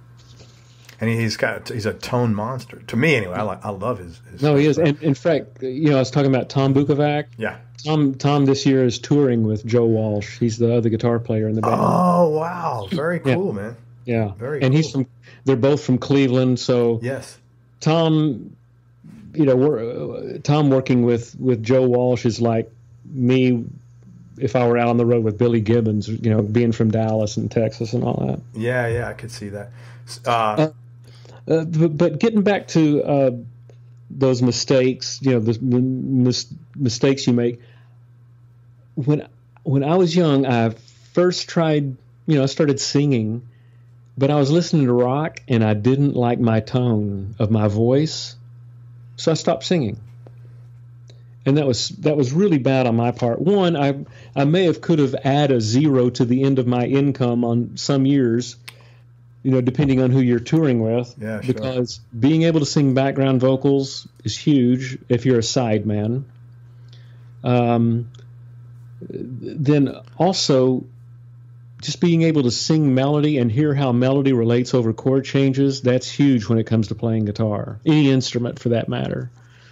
and he's got he's a tone monster. To me, anyway, I like I love his. his No, he is. And in fact, you know, I was talking about Tom Bukovac. yeah. Tom Tom this year is touring with Joe Walsh. He's the other guitar player in the band. Oh wow, very Yeah. cool, man. yeah, very and he's from. They're both from Cleveland, so Yes. Tom, you know, we're, Tom working with with Joe Walsh is like me if I were out on the road with Billy Gibbons, you know, being from Dallas and Texas and all that. Yeah, yeah, I could see that. Uh, uh, uh, but, getting back to uh, those mistakes, you know, the mis- mistakes you make. When when I was young, I first tried, you know, I started singing, but I was listening to rock and I didn't like my tone of my voice, so I stopped singing and that was that was really bad on my part. One, I I may have could have added a zero to the end of my income on some years, you know, depending on who you're touring with. Yeah, sure. Because being able to sing background vocals is huge if you're a side man. Um, then also just being able to sing melody and hear how melody relates over chord changes that's huge when it comes to playing guitar any instrument for that matter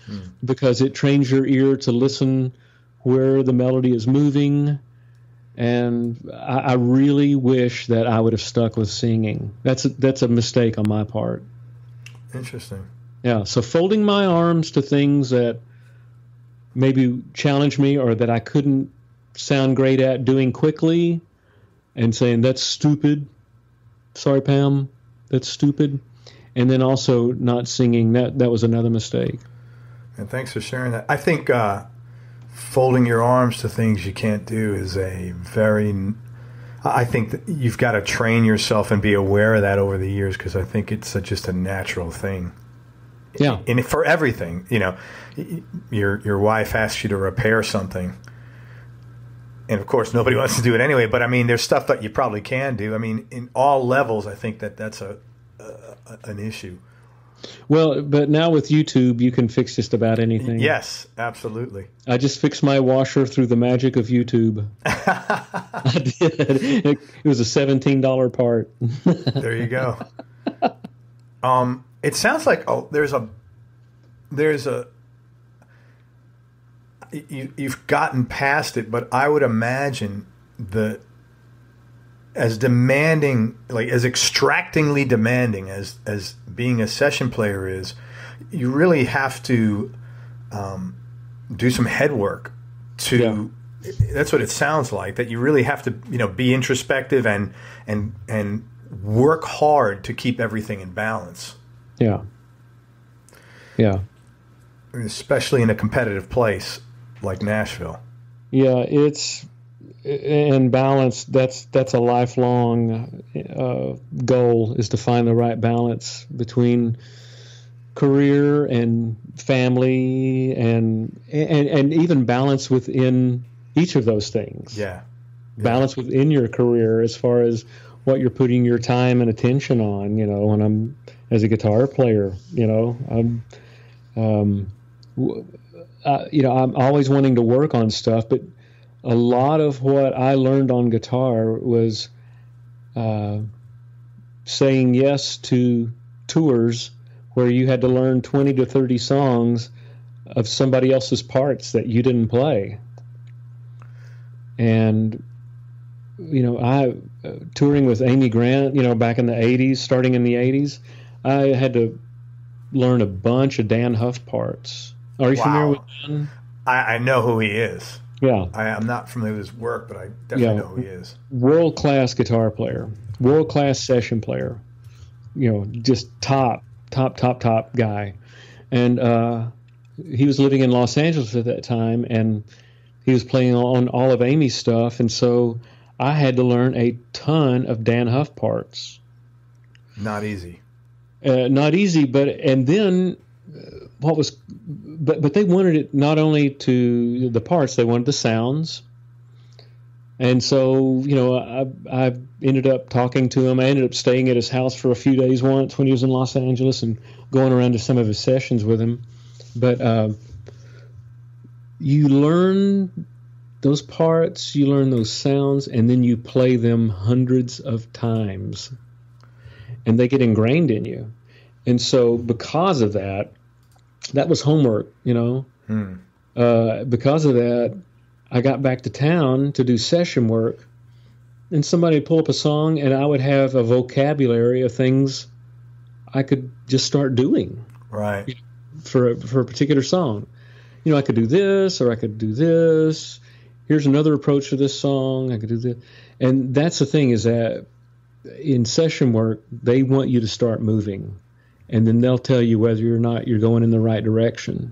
mm. because it trains your ear to listen where the melody is moving. And I, I really wish that I would have stuck with singing. That's a, that's a mistake on my part. Interesting. Yeah. So folding my arms to things that maybe challenge me or that I couldn't sound great at doing quickly and saying that's stupid. Sorry, Pam, that's stupid. And then also not singing that that was another mistake. And thanks for sharing that. I think uh, folding your arms to things you can't do is a very. I think that you've got to train yourself and be aware of that over the years because I think it's a, just a natural thing. Yeah. And for everything, you know, your your wife asks you to repair something, and of course nobody (laughs) wants to do it anyway. But I mean, there's stuff that you probably can do. I mean, in all levels, I think that that's a, a an issue. Well, but now with YouTube, you can fix just about anything. Yes, absolutely. I just fixed my washer through the magic of YouTube. (laughs) I did. It, was a seventeen dollar part. there you go. Um, it sounds like oh, there's a there's a you, you've gotten past it, but I would imagine that as demanding, like as extractingly demanding as as being a session player is, you really have to um, do some head work to. Yeah. That's what it sounds like. That you really have to, you know, be introspective and and and work hard to keep everything in balance. Yeah. Yeah. Especially in a competitive place like Nashville. Yeah, it's and balance that's that's a lifelong uh, goal is to find the right balance between career and family and and and even balance within each of those things yeah, yeah. balance within your career as far as what you're putting your time and attention on you know when i'm as a guitar player you know i'm um, uh, you know i'm always wanting to work on stuff but a lot of what I learned on guitar was uh, saying yes to tours where you had to learn 20 to 30 songs of somebody else's parts that you didn't play. And, you know, I, uh, touring with Amy Grant, you know, back in the 80s, starting in the 80s, I had to learn a bunch of Dann Huff parts. Are you wow. familiar with Dann? I, I know who he is. Yeah. I, am not familiar with his work, but I definitely yeah. know who he is. World class guitar player, world class session player, you know, just top, top, top, top guy. And uh, he was living in Los Angeles at that time, and he was playing on all of Amy's stuff. And so I had to learn a ton of Dann Huff parts. Not easy. Uh, not easy, but and then uh, what was but but they wanted it not only to the parts, they wanted the sounds. And so, you know, I, I ended up talking to him. I ended up staying at his house for a few days once when he was in Los Angeles and going around to some of his sessions with him. But uh, you learn those parts, you learn those sounds, and then you play them hundreds of times. And they get ingrained in you. And so, because of that, that was homework, you know. Hmm. Uh, because of that, I got back to town to do session work, and somebody would pull up a song, and I would have a vocabulary of things I could just start doing. Right. For a, for a particular song, you know, I could do this or I could do this. here's another approach to this song. I could do this, and that's the thing is that in session work they want you to start moving, and then they'll tell you whether or not you're going in the right direction.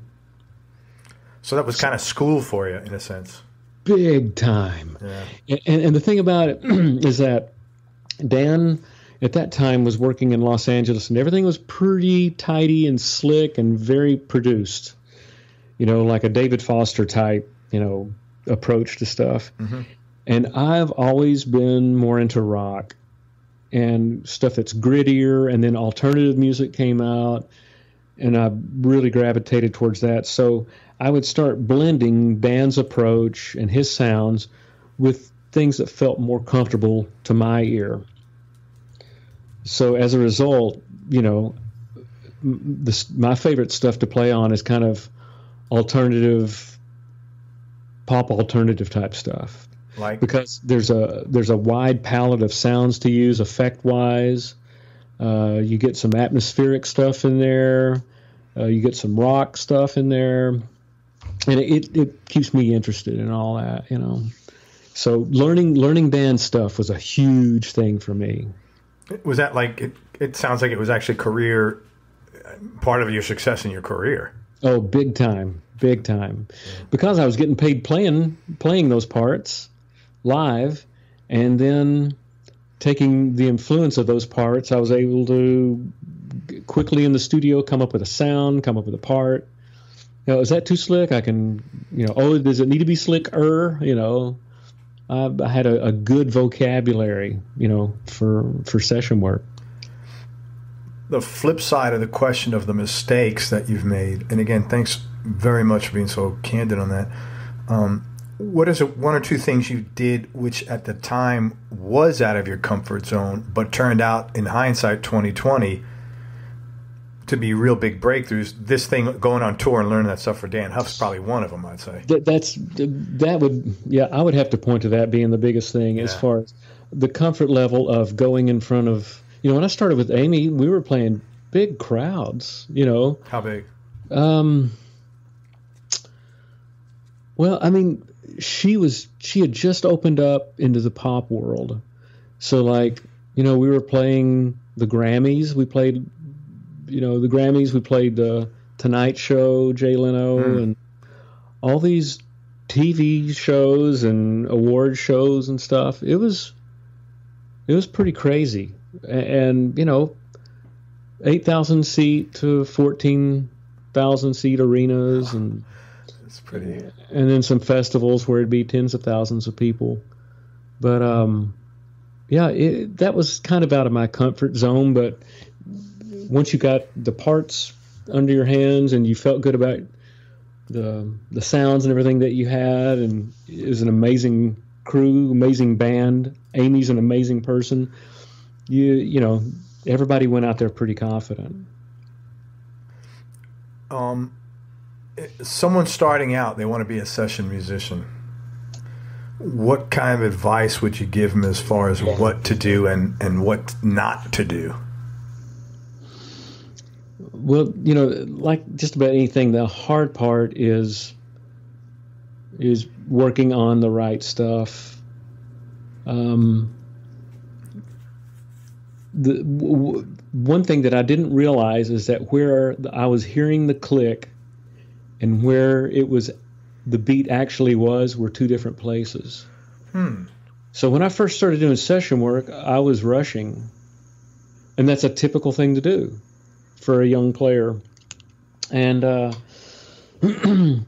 So that was kind of school for you in a sense. Big time. Yeah. And, and the thing about it (clears throat) is that Dann at that time was working in Los Angeles and everything was pretty tidy and slick and very produced. You know, like a David Foster type, you know, approach to stuff. Mm-hmm. And I've always been more into rock and stuff that's grittier and then alternative music came out and I really gravitated towards that. So I would start blending Dann's approach and his sounds with things that felt more comfortable to my ear. So as a result, you know, this, my favorite stuff to play on is kind of alternative, pop alternative type stuff. Like because there's a there's a wide palette of sounds to use effect wise. Uh, you get some atmospheric stuff in there. Uh, you get some rock stuff in there, and it, it keeps me interested in all that, you know. So learning learning band stuff was a huge thing for me. was that like it, it sounds like it was actually career part of your success in your career. Oh, big time, big time, because I was getting paid playing playing those parts live, and then taking the influence of those parts, I was able to quickly in the studio come up with a sound, come up with a part. You know, is that too slick? I can, you know, oh, does it need to be slicker? You know, I, I had a, a good vocabulary, you know, for for session work. The flip side of the question of the mistakes that you've made, and again, thanks very much for being so candid on that. Um, what is it, one or two things you did which at the time was out of your comfort zone, but turned out in hindsight 2020 to be real big breakthroughs? This thing going on tour and learning that stuff for Dann Huff's probably one of them, I'd say. That, that's that would yeah, I would have to point to that being the biggest thing as far as the comfort level of going in front of you know when I started with Amy, we were playing big crowds, you know. How big? Um, well, I mean, she was she had just opened up into the pop world, so like you know we were playing the Grammys, we played you know the Grammys, we played the Tonight Show, Jay Leno, Mm. and all these TV shows and award shows and stuff. It was it was pretty crazy, and you know, eight thousand seat to fourteen thousand seat arenas and It's pretty. and then some festivals where it'd be tens of thousands of people. But um, yeah, it, that was kind of out of my comfort zone. But once you got the parts under your hands and you felt good about the the sounds and everything that you had, and it was an amazing crew, amazing band. Amy's an amazing person. You you know everybody went out there pretty confident. Um, someone starting out, they want to be a session musician. What kind of advice would you give them as far as what to do and, and what not to do? Well, you know, like just about anything, the hard part is is working on the right stuff. Um, the w- one thing that I didn't realize is that where I was hearing the click and where it was the beat actually was were two different places. Hmm. So when I first started doing session work, I was rushing, and that's a typical thing to do for a young player. And uh, (clears throat) a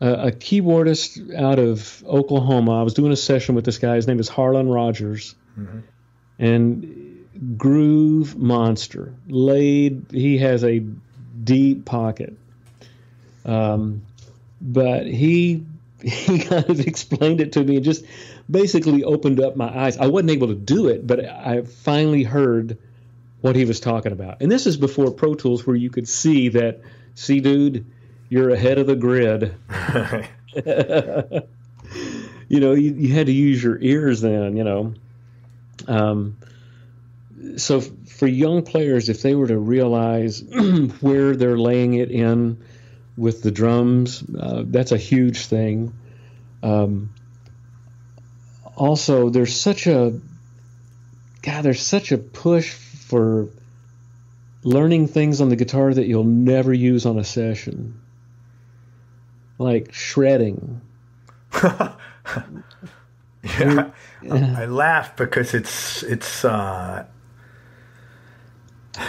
a keyboardist out of Oklahoma, I was doing a session with this guy. His name is Harlan Rogers, Mhm. and groove monster. Laid, he has a deep pocket. Um, but he (laughs) he kind of explained it to me and just basically opened up my eyes. I wasn't able to do it, but I finally heard what he was talking about. And this is before Pro Tools, where you could see that, see, dude, you're ahead of the grid. (laughs) (laughs) you know, you, you had to use your ears then, you know. Um, so f- for young players, if they were to realize (clears throat) where they're laying it in with the drums, uh, that's a huge thing. Um, also there's such a God, there's such a push for learning things on the guitar that you'll never use on a session, like shredding. (laughs) yeah, I laugh because it's it's. Uh,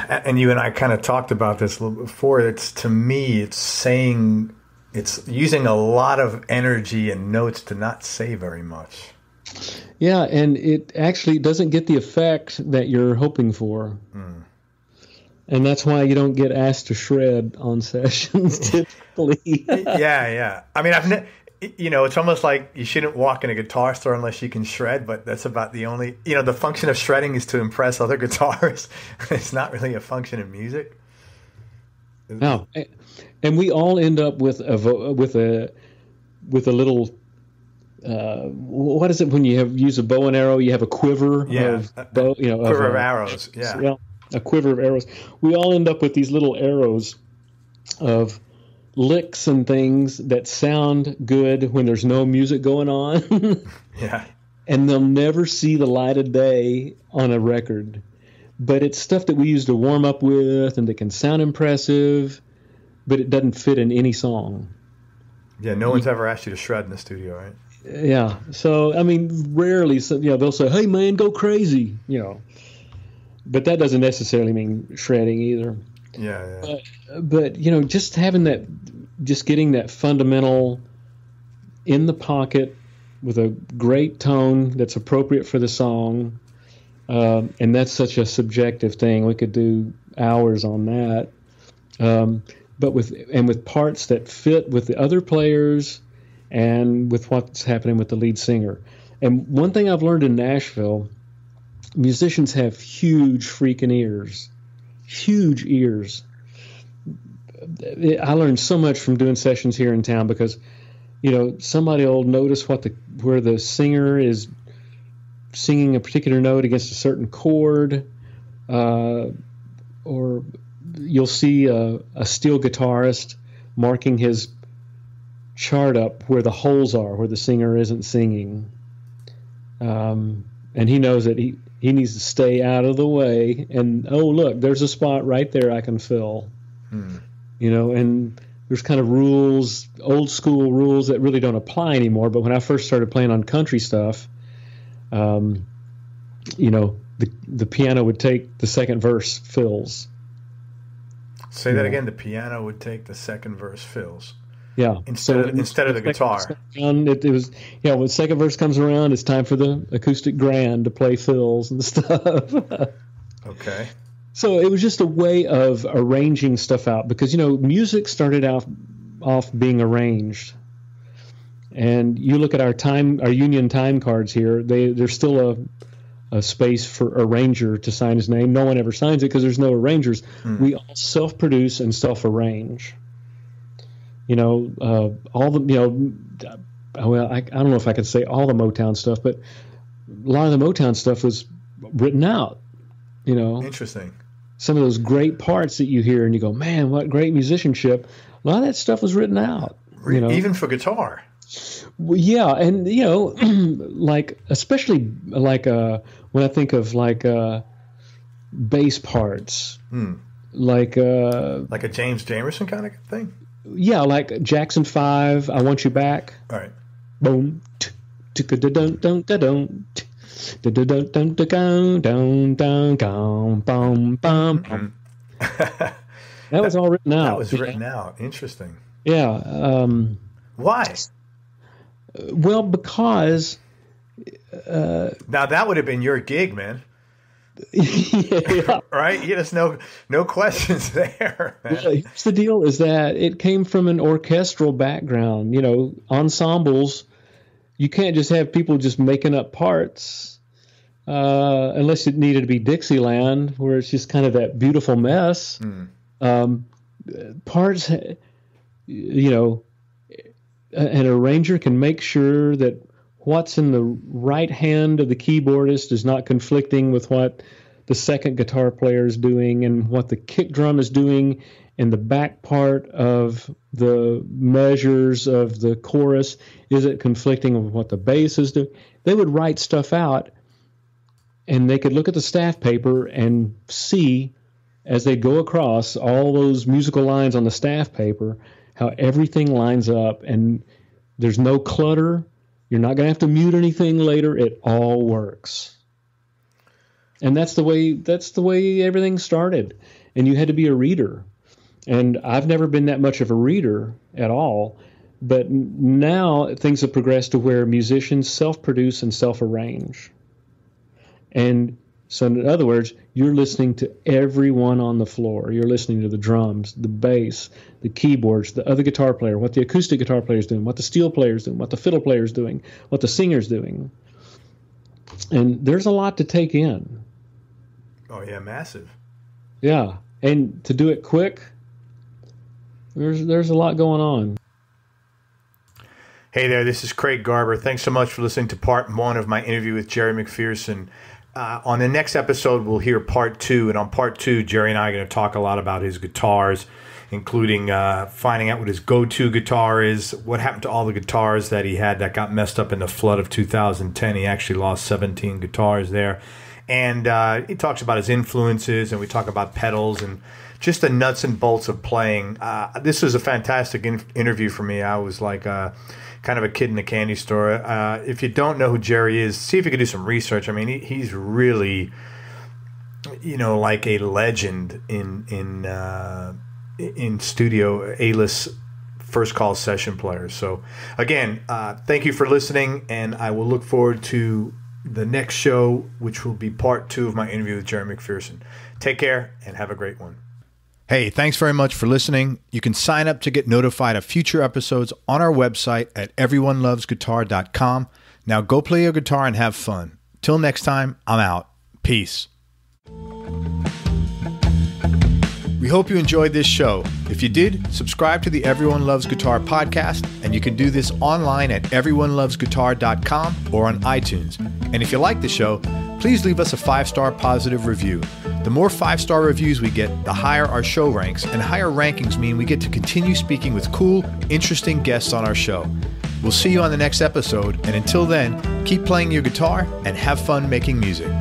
and you and I kind of talked about this a little before. It's to me, it's saying, it's using a lot of energy and notes to not say very much. Yeah, and it actually doesn't get the effect that you're hoping for. Mm. And that's why you don't get asked to shred on (laughs) sessions typically. yeah, yeah. I mean, I've ne- you know, it's almost like you shouldn't walk in a guitar store unless you can shred, but that's about the only, you know, the function of shredding is to impress other (laughs) guitarists. it's not really a function of music. No. And we all end up with a with a with a little uh, what is it when you have use a bow and arrow? You have a quiver yeah, of bow, you know, quiver of, of arrows. Yeah. yeah, a quiver of arrows. We all end up with these little arrows of licks and things that sound good when there's no music going on. (laughs) yeah. And they'll never see the light of day on a record. But it's stuff that we use to warm up with and that can sound impressive, but it doesn't fit in any song. Yeah, no one's ever asked you to shred in the studio, right? Yeah. So, I mean, rarely, so, you know, they'll say, hey, man, go crazy, you know. But that doesn't necessarily mean shredding either. Yeah. But, but, you know, just having that, just getting that fundamental in the pocket with a great tone that's appropriate for the song. Uh, and that's such a subjective thing. We could do hours on that. Um, but with and with parts that fit with the other players and with what's happening with the lead singer. And one thing I've learned in Nashville, musicians have huge freaking ears, huge ears. I learned so much from doing sessions here in town because, you know, somebody will notice what the where the singer is singing a particular note against a certain chord, uh, or you'll see a, a steel guitarist marking his chart up where the holes are, where the singer isn't singing. Um, and he knows that he, he needs to stay out of the way. And oh, look, there's a spot right there I can fill. Hmm. You know, and there's kind of rules, old school rules that really don't apply anymore. But when I first started playing on country stuff, um, you know, the the piano would take the second verse fills. Say that again. The piano would take the second verse fills. Yeah. Instead so of, instead of the guitar. Around, it, it, was yeah. When the second verse comes around, it's time for the acoustic grand to play fills and (laughs) stuff. okay. So it was just a way of arranging stuff out because you know music started out off being arranged, and you look at our time, our union time cards here. They there's still a a space for arranger to sign his name. No one ever signs it because there's no arrangers. Mm. We all self-produce and self-arrange. You know, uh, all the you know, well, I, I don't know if I could say all the Motown stuff, but a lot of the Motown stuff was written out. You know, interesting. Some of those great parts that you hear and you go, man, what great musicianship. A lot of that stuff was written out. You know, even for guitar. Well, yeah, and you know, (clears throat) like especially like uh, when I think of like uh, bass parts, hmm. like uh, like a James Jamerson kind of thing yeah, like Jackson Five, I Want You Back. All right. Boom. That was all written out. That was written out. Interesting. Yeah. Um, Why? Well, because. Uh, now that would have been your gig, man. Yeah. (laughs) right? You just no no questions (laughs) there. Here's the deal: is that it came from an orchestral background. You know, ensembles. You can't just have people just making up parts, uh, unless it needed to be Dixieland, where it's just kind of that beautiful mess. Mm. Um, parts, you know, an arranger can make sure that what's in the right hand of the keyboardist is not conflicting with what the second guitar player is doing and what the kick drum is doing. And the back part of the measures of the chorus is it conflicting with what the bass is doing? They would write stuff out and they could look at the staff paper and see as they go across all those musical lines on the staff paper how everything lines up and there's no clutter you're not going to have to mute anything later it all works and that's the way that's the way everything started and you had to be a reader and I've never been that much of a reader at all. But now things have progressed to where musicians self produce and self arrange. And so, in other words, you're listening to everyone on the floor. You're listening to the drums, the bass, the keyboards, the other guitar player, what the acoustic guitar player is doing, what the steel player is doing, what the fiddle player is doing, what the singer's doing. And there's a lot to take in. Oh, yeah, massive. Yeah. And to do it quick, there's there's a lot going on. Hey there, this is Craig Garber. Thanks so much for listening to part one of my interview with Jerry McPherson. Uh, on the next episode, we'll hear part two, and on part two, Jerry and I are going to talk a lot about his guitars, including uh, finding out what his go-to guitar is, what happened to all the guitars that he had that got messed up in the flood of 2010. He actually lost 17 guitars there, and uh, he talks about his influences, and we talk about pedals and just the nuts and bolts of playing. Uh, this was a fantastic in- interview for me. I was like uh, kind of a kid in a candy store. Uh, if you don't know who Jerry is, see if you can do some research. I mean, he, he's really, you know, like a legend in in uh, in studio A list first call session players. So again, uh, thank you for listening, and I will look forward to the next show, which will be part two of my interview with Jerry McPherson. Take care and have a great one. Hey, thanks very much for listening. You can sign up to get notified of future episodes on our website at everyonelovesguitar.com. Now go play your guitar and have fun. Till next time, I'm out. Peace. We hope you enjoyed this show. If you did, subscribe to the Everyone Loves Guitar podcast, and you can do this online at everyonelovesguitar.com or on iTunes. And if you like the show, please leave us a five star positive review. The more five star reviews we get, the higher our show ranks, and higher rankings mean we get to continue speaking with cool, interesting guests on our show. We'll see you on the next episode, and until then, keep playing your guitar and have fun making music.